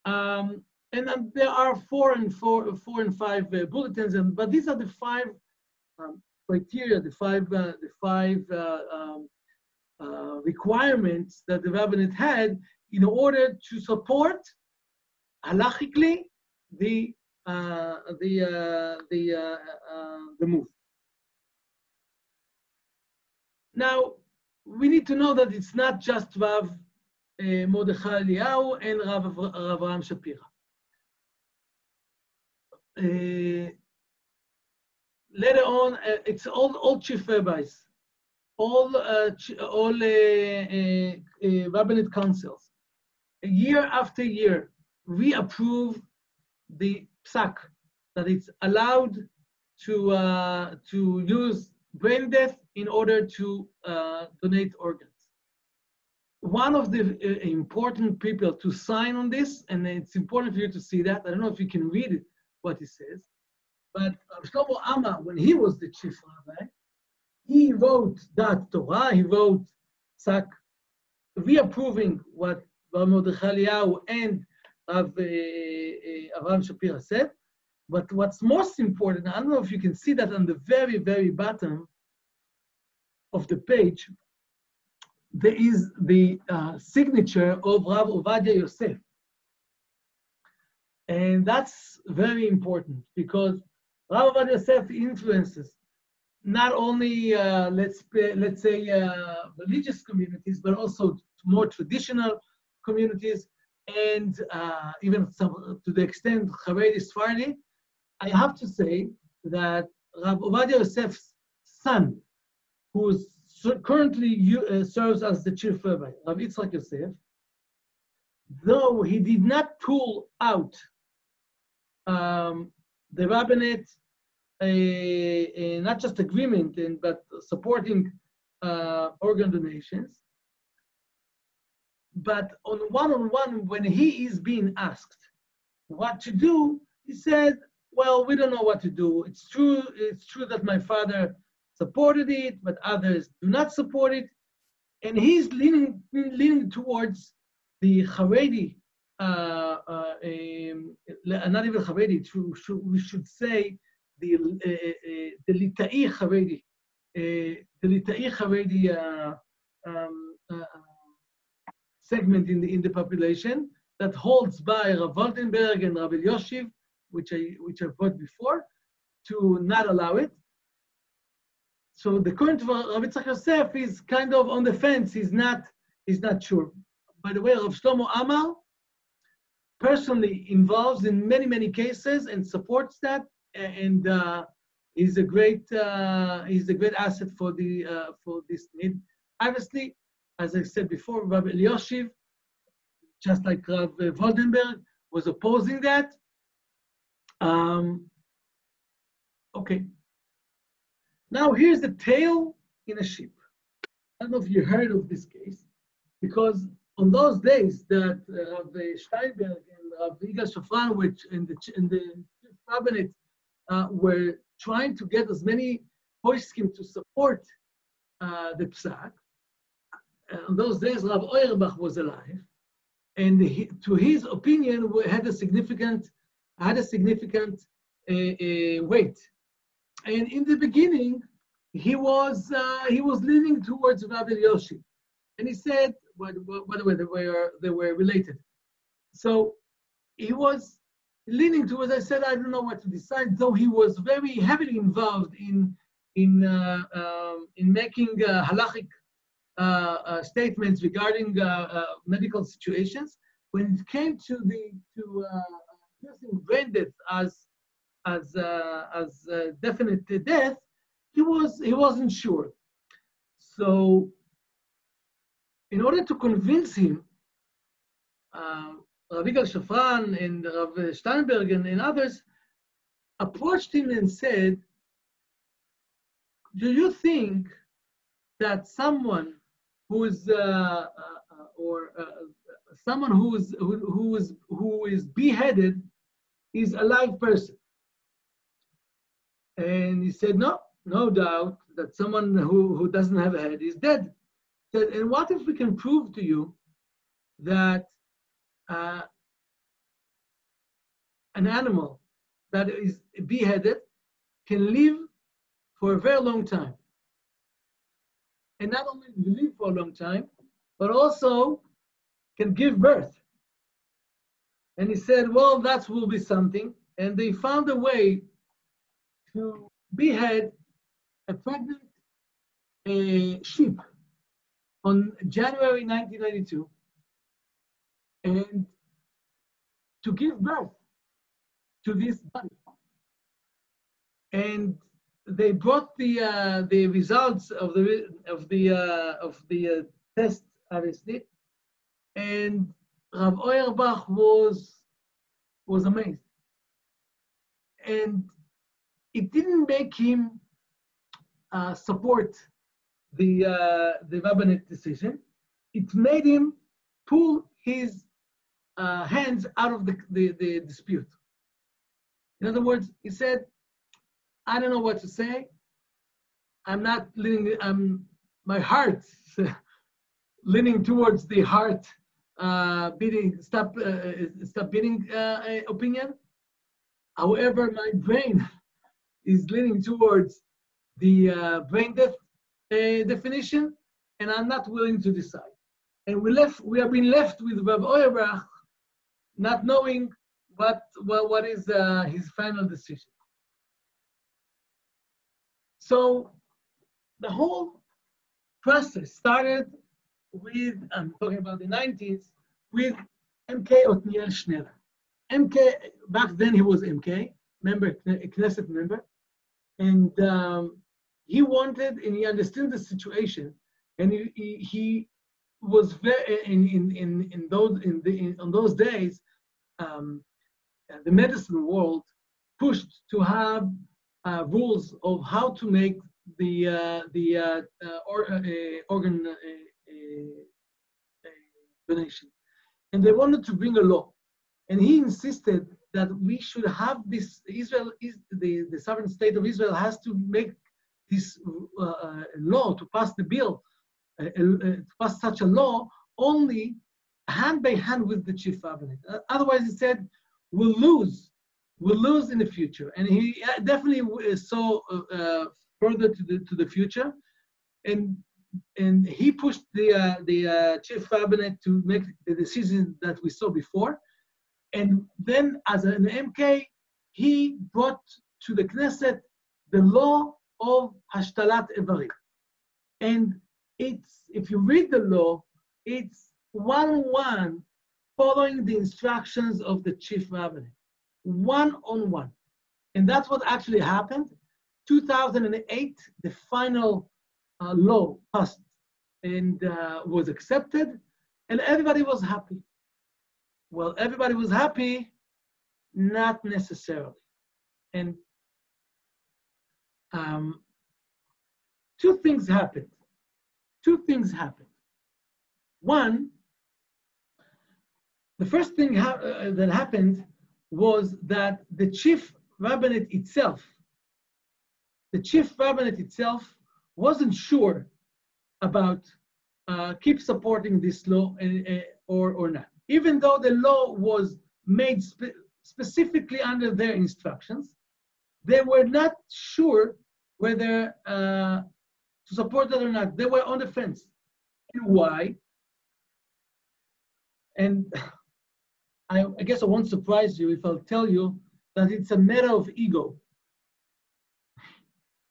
Um, and um, there are four and four, four and five uh, bulletins, and but these are the five um, criteria, the five, uh, the five uh, um, uh, requirements that the rabbinate had in order to support halachically the uh, the uh, the uh, the move. Now we need to know that it's not just Rav Mordechai Eliyahu and Rav Avraham Shapira. later on, uh, it's all, all chief rabbis, all, uh, all uh, rabbinate councils. Year after year, we approve the psak that it's allowed to, uh, to use brain death in order to uh, donate organs. One of the uh, important people to sign on this, and it's important for you to see that. I don't know if you can read it, what he says. But Shlomo Amar, when he was the chief rabbi, he wrote that Torah, he wrote psak, reapproving what Rav Mordechai Eliyahu and Rav uh, Shapira said. But what's most important, I don't know if you can see that on the very, very bottom of the page, there is the uh, signature of Rav Ovadia Yosef. And that's very important because Rav Ovadia Yosef influences not only, uh, let's, let's say, uh, religious communities, but also more traditional communities, and uh, even some, to the extent Haredi Sfardi. I have to say that Rav Ovadia Yosef's son, who currently uh, serves as the chief rabbi, Rav Yitzchak Yosef, though he did not pull out um, the rabbinate a, a not just agreement and but supporting uh, organ donations. But on one-on-one, when he is being asked what to do, he said, "Well, we don't know what to do. It's true. It's true that my father supported it, but others do not support it." And he's leaning leaning towards the Haredi, uh, uh, um, not even Haredi. We should say the the Litai Haredi, the Litai Haredi um, segment in the in the population that holds by Rav Waldenberg and Rabbi Yoshiv, which I which I brought before, to not allow it. So the current Rav Yitzchak Yosef is kind of on the fence. He's not he's not sure. by the way, Rav Shlomo Amar personally involved in many, many cases and supports that. And uh, he's a great uh, he's a great asset for the uh, for this need. Obviously, as I said before, Rabbi Elyashiv, just like Rav Waldenberg, was opposing that. Um, okay. Now here's the tail in a ship. I don't know if you heard of this case, because on those days that uh, Rav Steinberg and Rav Yigal Shafran, which in the in the cabinet uh, were trying to get as many poskim to support uh, the psak. On those days, Rav Auerbach was alive, and he, to his opinion we had a significant had a significant uh, uh, weight. And in the beginning, he was uh, he was leaning towards Rav Yoshi, and he said, by the way, they were they were related. So he was leaning towards. I said, I don't know what to decide. Though he was very heavily involved in in uh, um, in making uh, halachic statements regarding uh, uh, medical situations. When it came to the to using brain death as as as definite death, he was he wasn't sure. So, in order to convince him, uh, Yigal Shafran and Rav Steinberg and, and others approached him and said, "Do you think that someone who is uh, uh, or uh, someone who is who, who is who is beheaded is a live person?" And he said, "No, no doubt that someone who, who doesn't have a head is dead. Said, and what if we can prove to you that uh, an animal that is beheaded can live for a very long time? And not only live for a long time, but also can give birth. And he said, well, that will be something. And they found a way to behead a pregnant uh, sheep on January 1992 and to give birth to this body. And they brought the uh, the results of the of the uh, of the uh, test, obviously, and Rav Auerbach was was amazed, and it didn't make him uh, support the uh, the Rabbanut decision, it made him pull his uh, hands out of the, the, the dispute. In other words, he said, "I don't know what to say. I'm not leaning. I'm my heart (laughs) leaning towards the heart uh, beating. Stop uh, stop beating uh, opinion. However, my brain is leaning towards the uh, brain death uh, definition, and I'm not willing to decide. And we left, we have been left with Rav Auerbach not knowing what, what, what is uh, his final decision. So the whole process started with, I'm talking about the 90s, with MK Otniel Schneller. MK, back then he was MK, member, Knesset member, and um, he wanted and he understood the situation, and he, he, he was very in in in, in those in, the, in on those days, um, the medicine world pushed to have uh, rules of how to make the uh, the uh, uh or, uh, organ donation, and they wanted to bring a law, and he insisted that we should have this Israel is the, the sovereign state of Israel has to make this law to pass the bill to pass such a law only hand by hand with the chief rabbinate. Otherwise, he said we'll lose, we'll lose in the future, and he definitely saw further to the to the future, and and he pushed the uh, the uh, chief rabbinate to make the decision that we saw before. And then, as an MK, he brought to the Knesset the law of Hashtalat Evarim. And it's, if you read the law, it's one-on-one, following the instructions of the chief rabbinate, one-on-one. And that's what actually happened. 2008, the final uh, law passed and uh, was accepted, and everybody was happy. Well, everybody was happy, not necessarily. And um, two things happened. Two things happened. One, the first thing ha- uh, that happened was that the chief rabbinate itself, the chief rabbinate itself wasn't sure about uh, keep supporting this law and, uh, or, or not. Even though the law was made spe- specifically under their instructions, they were not sure whether uh, to support that or not. They were on the fence. And why? And (laughs) I, I guess I won't surprise you if I'll tell you that it's a matter of ego.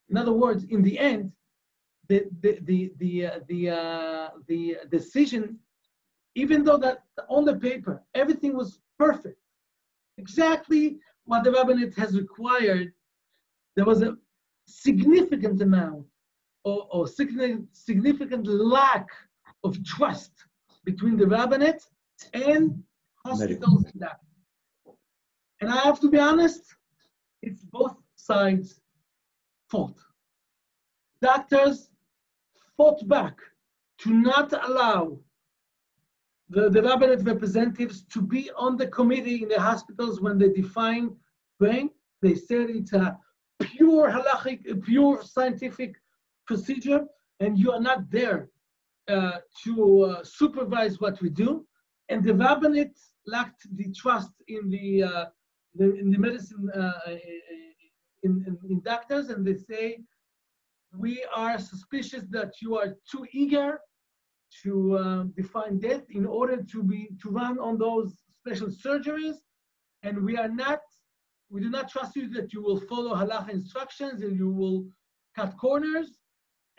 In other words, in the end, the the the the uh, the, uh, the decision, even though that on the paper everything was perfect, exactly what the rabbinate has required, there was a significant amount or, or significant, lack of trust between the rabbinate and hospitals and that. And I have to be honest, it's both sides' fault. Doctors fought back to not allow the, the rabbinate representatives to be on the committee in the hospitals when they define brain. They said it's a pure halachic, pure scientific procedure, and you are not there uh, to uh, supervise what we do. And the rabbinate lacked the trust in the, uh, the in the medicine uh, in, in, in doctors, and they say we are suspicious that you are too eager to uh, define death in order to be to run on those special surgeries, and we are not. We do not trust you that you will follow halacha instructions and you will cut corners.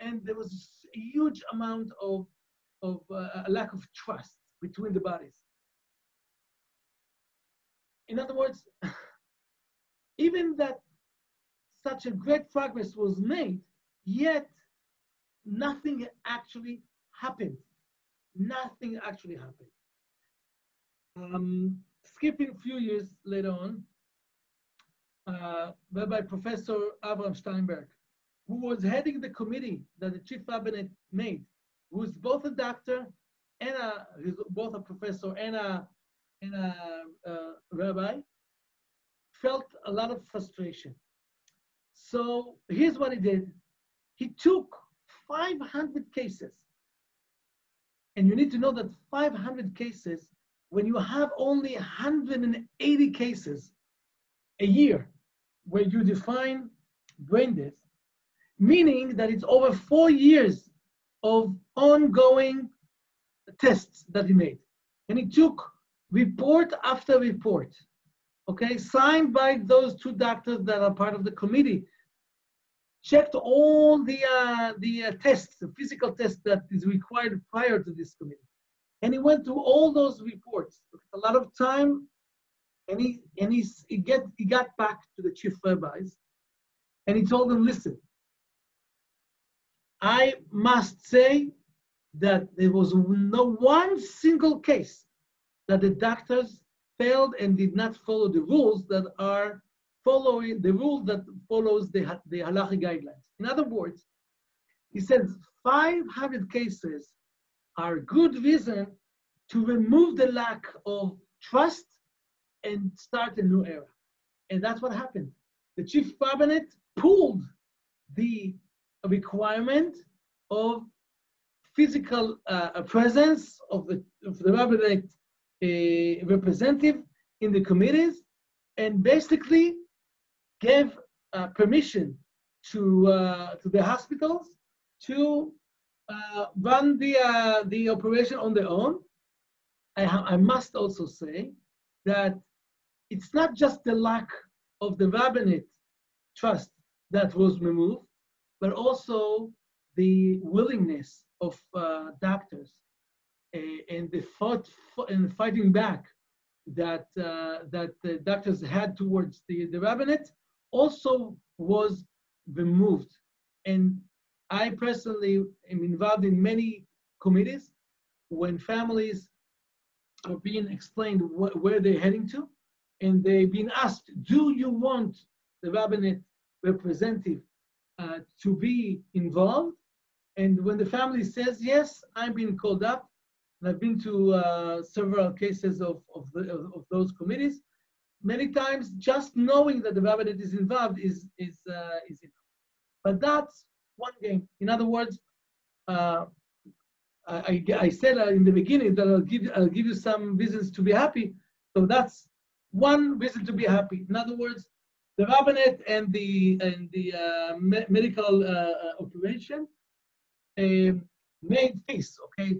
And there was a huge amount of of uh, lack of trust between the bodies. In other words, (laughs) even that such a great progress was made, yet nothing actually happened. Nothing actually happened. Um, skipping a few years later on, uh, Professor Abraham Steinberg, who was heading the committee that the chief rabbinate made, who is both a doctor and a, both a professor and a, and a uh, rabbi, felt a lot of frustration. So here's what he did. He took 500 cases. And you need to know that 500 cases, when you have only 180 cases a year where you define brain death, meaning that it's over four years of ongoing tests that he made. And he took report after report, okay, signed by those two doctors that are part of the committee checked all the uh, the uh, tests, the physical tests that is required prior to this committee, and he went through all those reports. a lot of time, and he and he he get he got back to the chief rabbis, and he told them, listen. I must say that there was no one single case that the doctors failed and did not follow the rules that are following the rules that follows the, the halachic guidelines. In other words, he says 500 cases are good reason to remove the lack of trust and start a new era. And that's what happened. The chief rabbinate pulled the requirement of physical uh, presence of the, of the rabbinate uh, representative in the committees and basically gave uh, permission to uh, to the hospitals to uh, run the uh, the operation on their own. I, I must also say that it's not just the lack of the rabbinate trust that was removed, but also the willingness of uh, doctors and the fought and fighting back that uh, that the doctors had towards the, the rabbinate also was removed. And I personally am involved in many committees when families are being explained wh- where they're heading to, and they've been asked, do you want the rabbinate representative uh, to be involved? And when the family says yes, I'm being called up. And I've been to uh, several cases of, of, the, of, those committees. Many times, just knowing that the rabbinate is involved is, is, uh, is enough. But that's one game. In other words, uh, I, I, said uh, in the beginning that I'll give, I'll give you some reasons to be happy. So that's one reason to be happy. In other words, the rabbinate and the and the uh, me medical uh operation um, made peace. Okay,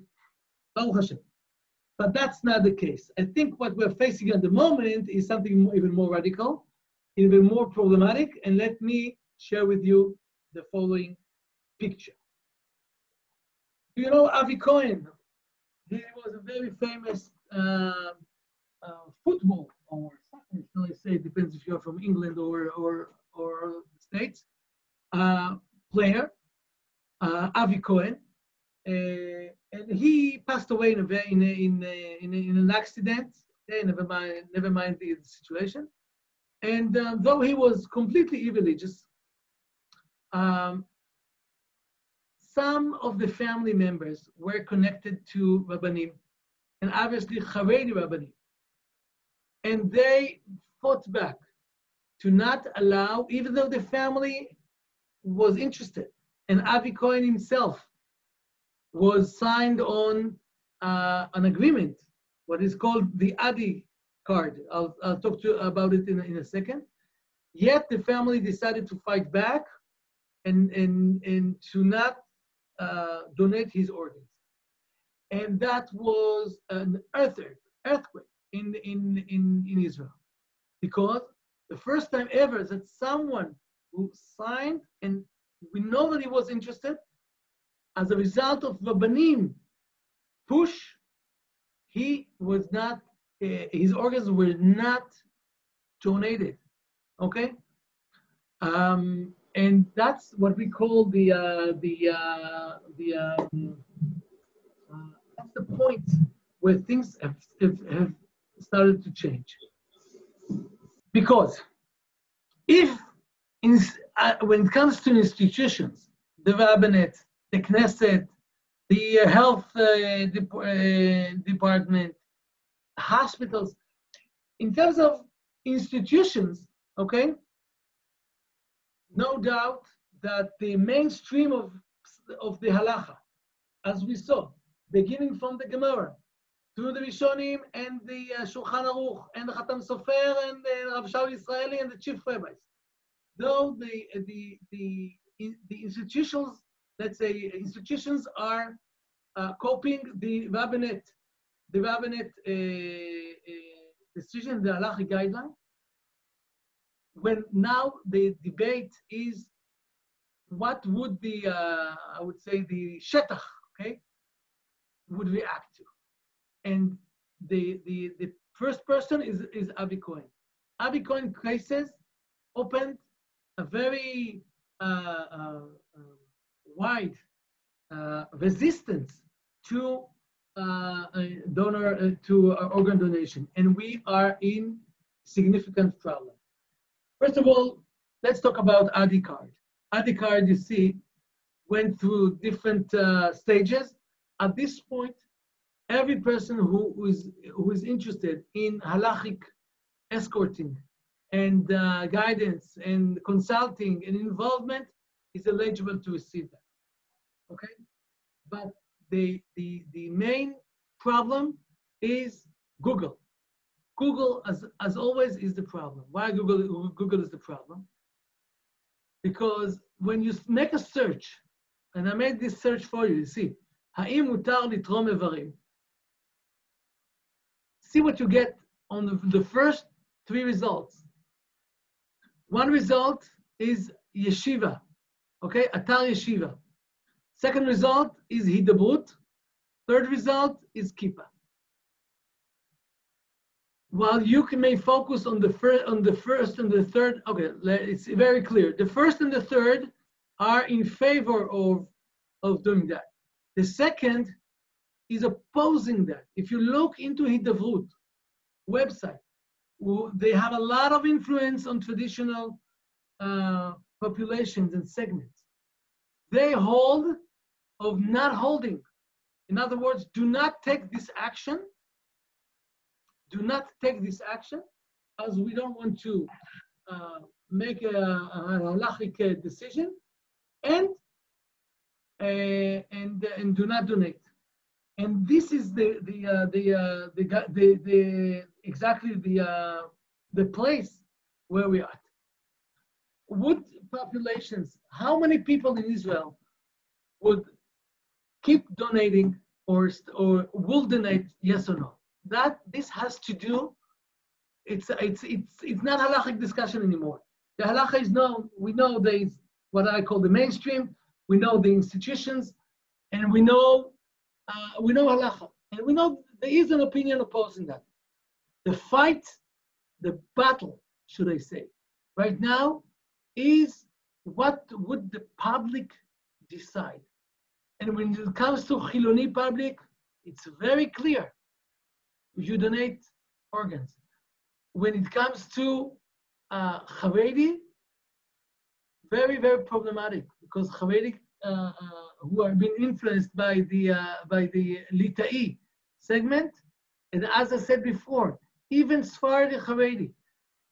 but that's not the case. I think what we're facing at the moment is something even more radical, even more problematic. And let me share with you the following picture. Do You know Avi Cohen? He was a very famous uh, uh, football or soccer, shall I say, depends if you're from England or or or the States, uh, player, uh, Avi Cohen. And he passed away in a in a, in, a, in, a, in, an accident. Never mind, never mind the, the situation. And um, though he was completely irreligious, um, some of the family members were connected to Rabbanim, and obviously Haredi Rabbanim. And they fought back to not allow, even though the family was interested, and Avi Cohen himself was signed on uh, an agreement, what is called the Adi card. I'll, I'll talk to you about it in, in a second. Yet the family decided to fight back and, and, and to not uh, donate his organs. And that was an earthquake, earthquake in, in, in, in Israel. Because the first time ever that someone who signed, and we know that he was interested, as a result of Rabbanim push, he was not, uh, his organs were not donated. Okay? Um, and that's what we call the, uh, the, uh, the, um, uh, that's the point where things have, have, have started to change. Because if in, uh, when it comes to institutions, the rabbinate, the Knesset, the uh, health uh, de uh, department, hospitals. In terms of institutions, okay, no doubt that the mainstream of, of the halacha, as we saw, beginning from the Gemara, through the Rishonim and the uh, Shulchan Aruch and the Khatam Sofer and the Rav Shaul Israeli and the chief rabbis, though the, the, the, the institutions let's say, institutions are uh, copying the rabbinate, the rabbinate uh, uh, decision, the halachic guideline. When now the debate is what would the, uh, I would say, the shetach, okay, would react to. And the, the, the first person is, is Avi Cohen. Avi Cohen cases opened a very uh, uh, wide uh, resistance to uh, donor uh, to organ donation, and we are in significant problem. First of all, let's talk about AdiCard. AdiCard, you see, went through different uh, stages. At this point, every person who is who is interested in halachic escorting and uh, guidance and consulting and involvement is eligible to receive that okay? But the, the, the main problem is Google. Google, as, as always, is the problem. Why Google, Google is the problem? Because when you make a search, and I made this search for you, you see, האם מותר לתרום איברים? See what you get on the, the first three results. One result is yeshiva, okay, atar yeshiva. Second result is hidabrut. Third result is kippah. While you can, may focus on the first, on the first and the third. Okay, it's very clear. The first and the third are in favor of of doing that. The second is opposing that. If you look into Hidavrut website, they have a lot of influence on traditional uh, populations and segments. They hold of not holding. In other words, do not take this action. Do not take this action as we don't want to uh, make a, a halachic uh, decision and uh, and and do not donate. And this is the the uh, the, uh, the, the the exactly the uh, the place where we are. Would populations, how many people in Israel would keep donating or or will donate? Yes or no? That this has to do. It's it's it's it's not halachic discussion anymore. The halacha is known. We know there is what I call the mainstream. We know the institutions, and we know uh, we know halacha, and we know there is an opinion opposing that. The fight, the battle, should I say, right now, is what would the public decide? And when it comes to Chiloni public, it's very clear. You donate organs. When it comes to uh, Haredi, very, very problematic because Haredi uh, uh, who are being influenced by the uh, by the Litai segment. And as I said before, even Sfardi Haredi,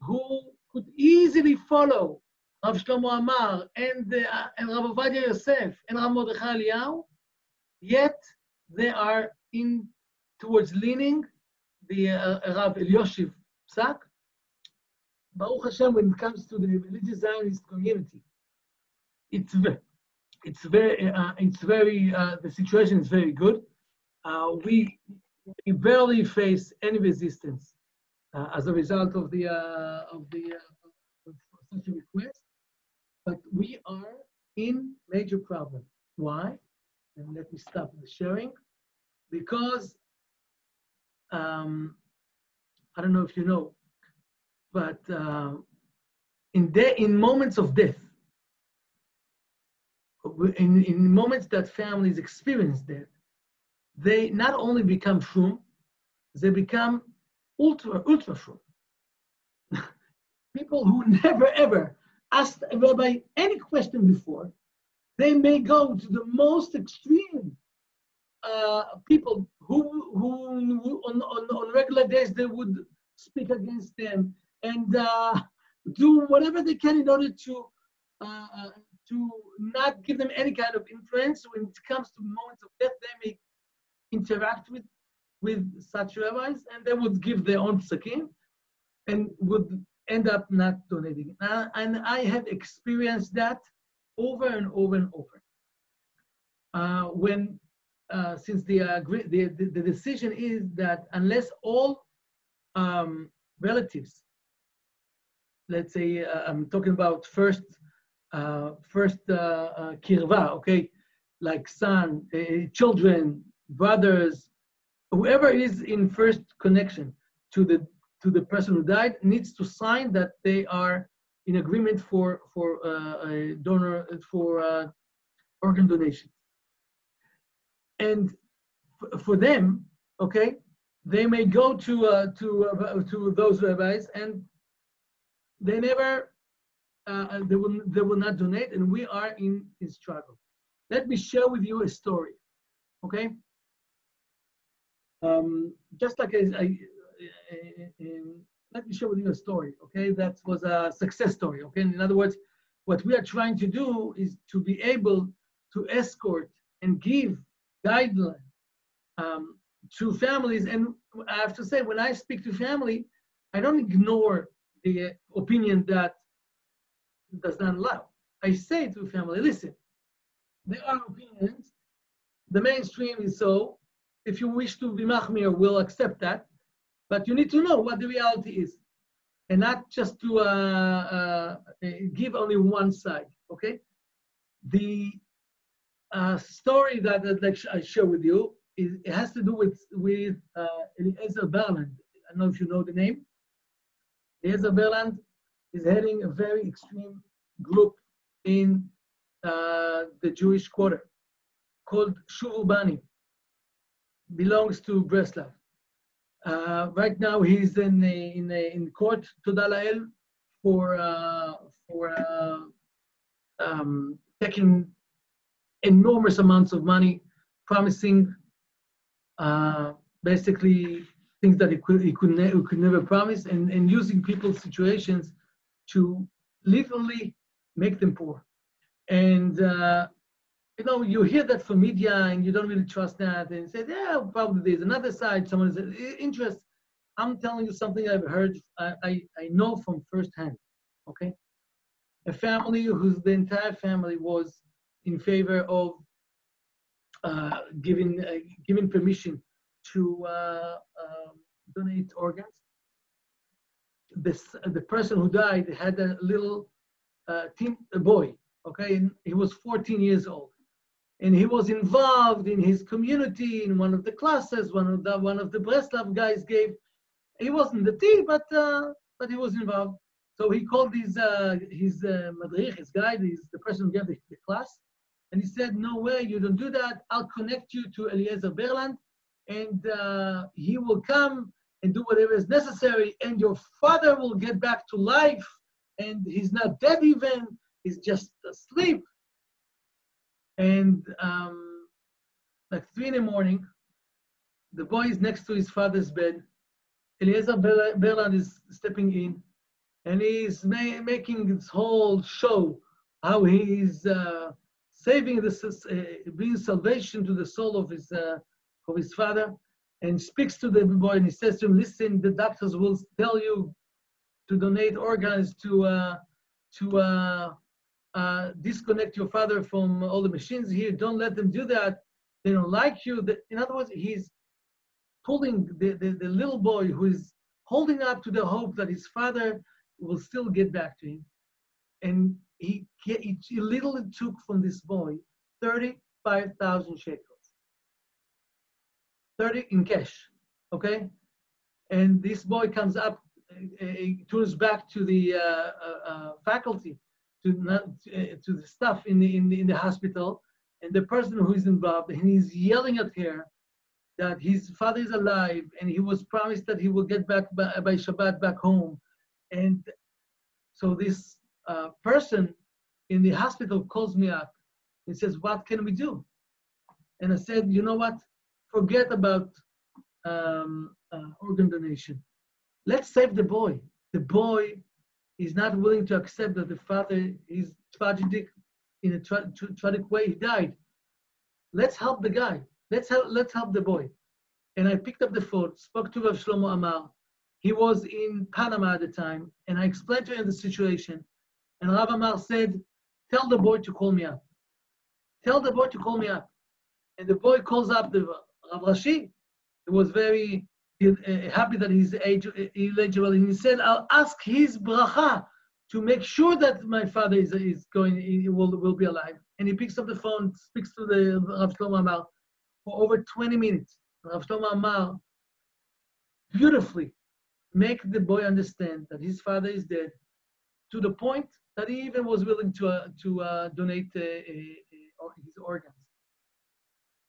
who could easily follow Rav Shlomo Amar and, uh, and Rav Ovadia Yosef and Rav Mordechai Eliyahu, yet they are in towards leaning the uh, Rav Elyashiv Psak. Baruch Hashem, when it comes to the religious Zionist community, it's it's very, uh, it's very, uh, the situation is very good. Uh, we, we barely face any resistance uh, as a result of the, uh, of the, uh, of such a request, but we are in major problem. Why? And let me stop the sharing. Because, um, I don't know if you know, but uh, in, de- in moments of death, in, in moments that families experience that, they not only become frum, they become ultra, ultra frum. (laughs) People who never ever asked a rabbi any question before, they may go to the most extreme uh, people who, who, who on, on, on, regular days they would speak against them and uh, do whatever they can in order to uh, uh to not give them any kind of influence. When it comes to moments of death, they may interact with, with such rabbis and they would give their own psakim and would end up not donating. Uh, and I have experienced that over and over and over. Uh, when, uh, since the, the, the, the, decision is that unless all um, relatives, let's say uh, I'm talking about first uh, first uh, uh, kirva, okay, like son, children, brothers, whoever is in first connection to the to the person who died needs to sign that they are in agreement for for uh, a donor for uh, organ donation. And for them, okay, they may go to uh, to to those rabbis and they never uh, they will they will not donate, and we are in in struggle. Let me share with you a story, okay? Um, just like I, I, Uh, um, let me share with you a story, okay? That was a success story, okay? In other words, what we are trying to do is to be able to escort and give guidelines um, to families. And I have to say, when I speak to family, I don't ignore the uh, opinion that does not allow. I say to family, listen, there are opinions. The mainstream is so. If you wish to be machmir, we'll accept that. But you need to know what the reality is, and not just to uh, uh, give only one side. Okay. The uh, story that, I share with you it, it has to do with with uh, Eliezer Berland. I don't know if you know the name. Eliezer Berland is heading a very extreme group in uh, the Jewish quarter called Shuvu Banim. Belongs to Breslov. Uh, right now, he's in in in court to Dalael for uh, for uh, um, taking enormous amounts of money, promising uh, basically things that he could he could, ne- he could never promise, and, and using people's situations to literally make them poor. And uh, you know, you hear that from media, and you don't really trust that, and say, yeah, probably there's another side. Someone is interest. I'm telling you something I've heard, I, I, I know from firsthand. Okay, a family whose the entire family was in favor of uh, giving uh, giving permission to uh, um, donate organs. This the person who died had a little uh, teen a boy. Okay, and he was 14 years old, and he was involved in his community in one of the classes. One of the one of the Breslov guys gave. He wasn't the tea, but uh, but he was involved. So he called his uh, his uh, madrich, his guide, his, the person who gave the, the, class, and he said, "No way, you don't do that. I'll connect you to Eliezer Berland, and uh, he will come and do whatever is necessary, and your father will get back to life, and he's not dead even; he's just asleep." And um, like three in the morning, the boy is next to his father's bed. Eliezer Berland is stepping in and he's ma- making this whole show how he's uh, saving this, uh, bringing salvation to the soul of his uh, of his father, and speaks to the boy and he says to him, "Listen, the doctors will tell you to donate organs to uh, to uh, uh, disconnect your father from all the machines here. Don't let them do that. They don't like you." In other words, he's pulling the, the, the little boy who is holding up to the hope that his father will still get back to him. And he, he, he literally took from this boy 35,000 shekels. 30 in cash, okay? And this boy comes up, uh, he turns back to the uh, uh, uh, faculty, to, not, uh, to the staff in the, in, the, in the hospital, and the person who is involved, and he's yelling at her that his father is alive, and he was promised that he will get back by, by Shabbat back home, and so this uh, person in the hospital calls me up and says, What can we do? And I said, You know what? Forget about um, uh, organ donation. Let's save the boy. The boy is not willing to accept that the father is tragic in a tra- tra- tragic way. He died. Let's help the guy. Let's help. Let's help the boy. And I picked up the phone, spoke to Rav Shlomo Amar, he was in Panama at the time, and I explained to him the situation. And Rav Amar said, Tell the boy to call me up. Tell the boy to call me up. And the boy calls up the Rav Rashi. He was very happy that he's eligible. And he said, I'll ask his bracha to make sure that my father is, is going, he will, will be alive. And he picks up the phone, speaks to the Rav Shlomo Amar for over 20 minutes. Rav Shlomo Amar beautifully make the boy understand that his father is dead to the point that he even was willing to, uh, to uh, donate uh, his organs.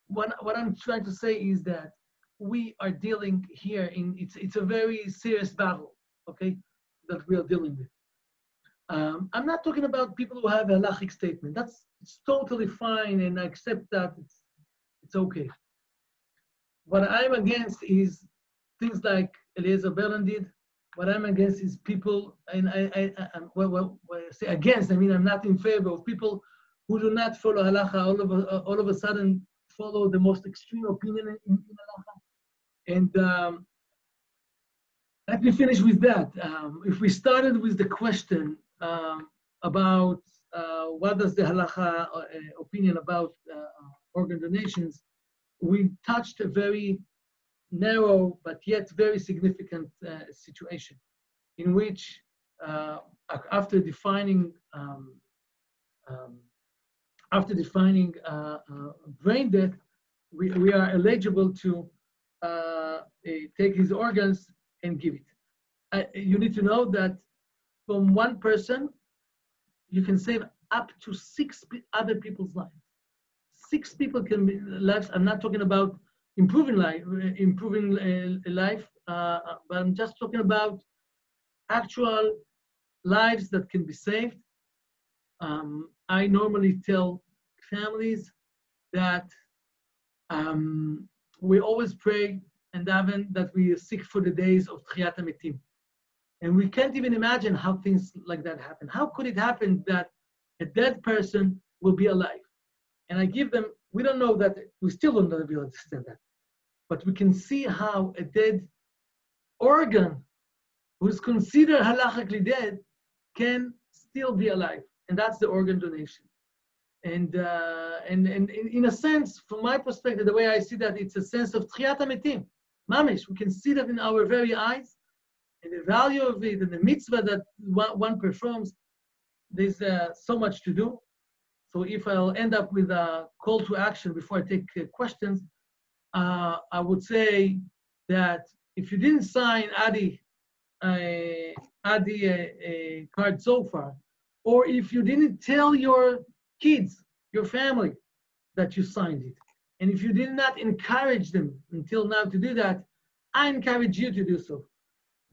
What, what I'm trying to say is that we are dealing here in, it's, it's a very serious battle, okay, that we are dealing with. Um, I'm not talking about people who have a halachic statement. That's it's totally fine, and I accept that. It's, it's okay. What I'm against is things like Eliezer Berland did. What I'm against is people, and I, I, I well, well, say against, I mean I'm not in favor of people who do not follow halacha. All of a, all of a sudden, follow the most extreme opinion in, in halacha. And um, let me finish with that. Um, if we started with the question um, about uh, what does the halacha uh, opinion about uh, organ donations, we touched a very narrow but yet very significant uh, situation in which uh, after defining um, um, after defining uh, brain death, we, we are eligible to take his organs and give it. Uh, you need to know that from one person, you can save up to six other people's lives. Six people can be lives. I'm not talking about improving life, improving uh, life, uh, but I'm just talking about actual lives that can be saved. Um, I normally tell families that um, we always pray and daven that we seek for the days of Tchiyat HaMetim. And we can't even imagine how things like that happen. How could it happen that a dead person will be alive? And I give them, we don't know that, we still don't know, we understand that. But we can see how a dead organ who is considered halachically dead can still be alive. And that's the organ donation. And, uh, and, and in, a sense, from my perspective, the way I see that, it's a sense of metim. Mamish, we can see that in our very eyes, and the value of it, and the mitzvah that one, one performs. There's uh, so much to do. So if I'll end up with a call to action before I take uh, questions, uh, I would say that if you didn't sign Adi, uh, Adi uh, card so far, or if you didn't tell your kids, your family, that you signed it, and if you did not encourage them until now to do that, I encourage you to do so.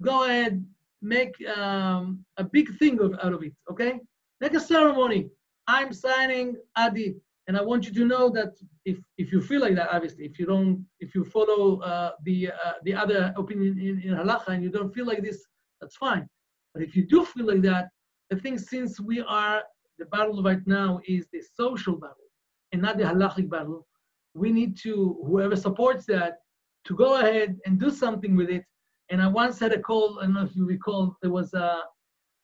Go ahead, make um, a big thing of, out of it, okay? Make a ceremony. I'm signing Adi, and I want you to know that if, if you feel like that, obviously, if you don't, if you follow uh, the uh, the other opinion in, in halacha and you don't feel like this, that's fine. But if you do feel like that, I think since we are the battle right now is the social battle and not the halachic battle, we need to whoever supports that to go ahead and do something with it. And I once had a call. I don't know if you recall. There was a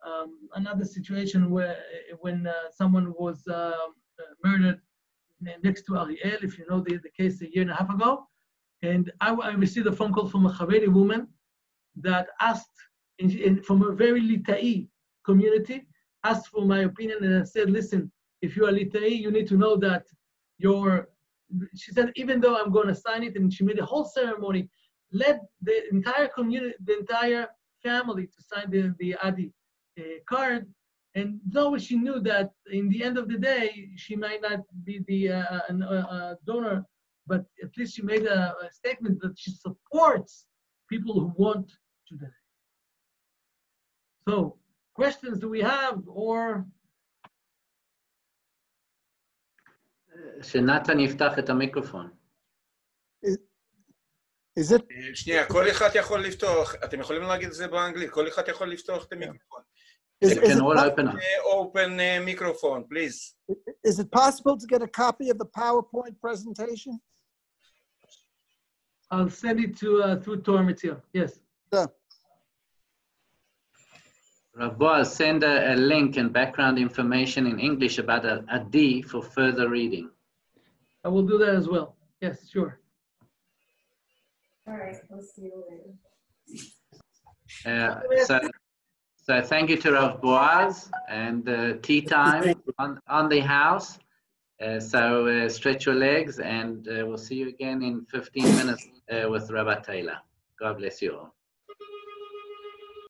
um, another situation where when uh, someone was uh, murdered next to Ariel, if you know the, the case a year and a half ago, and I, I received a phone call from a Haredi woman that asked in, in, from a very Litai community, asked for my opinion, and I said, listen, if you're a Litai, you need to know that your, she said, even though I'm going to sign it, and she made a whole ceremony, led the entire community, the entire family to sign the, the Adi uh, card. And though she knew that in the end of the day, she might not be the uh, an, uh, donor, but at least she made a, a, statement that she supports people who want to donate. So, questions do we have or שנתן יפתח את המיקרופון. שנייה, כל אחד יכול לפתוח, אתם יכולים להגיד את זה באנגלית, כל אחד יכול לפתוח את המיקרופון. Is, it can all open up. Eh, open uh, microphone, please. Is it possible to get a copy of the PowerPoint presentation? I'll send it to uh, through Torah MiTzion. Yes. Yeah. Rav Boaz, send a, a link and background information in English about a, a D for further reading. I will do that as well. Yes, sure. All right, we'll see you later. Uh, so, so thank you to Rav Boaz and uh, tea time on, on the house. Uh, so uh, stretch your legs and uh, we'll see you again in 15 minutes uh, with Rabbi Taylor. God bless you all.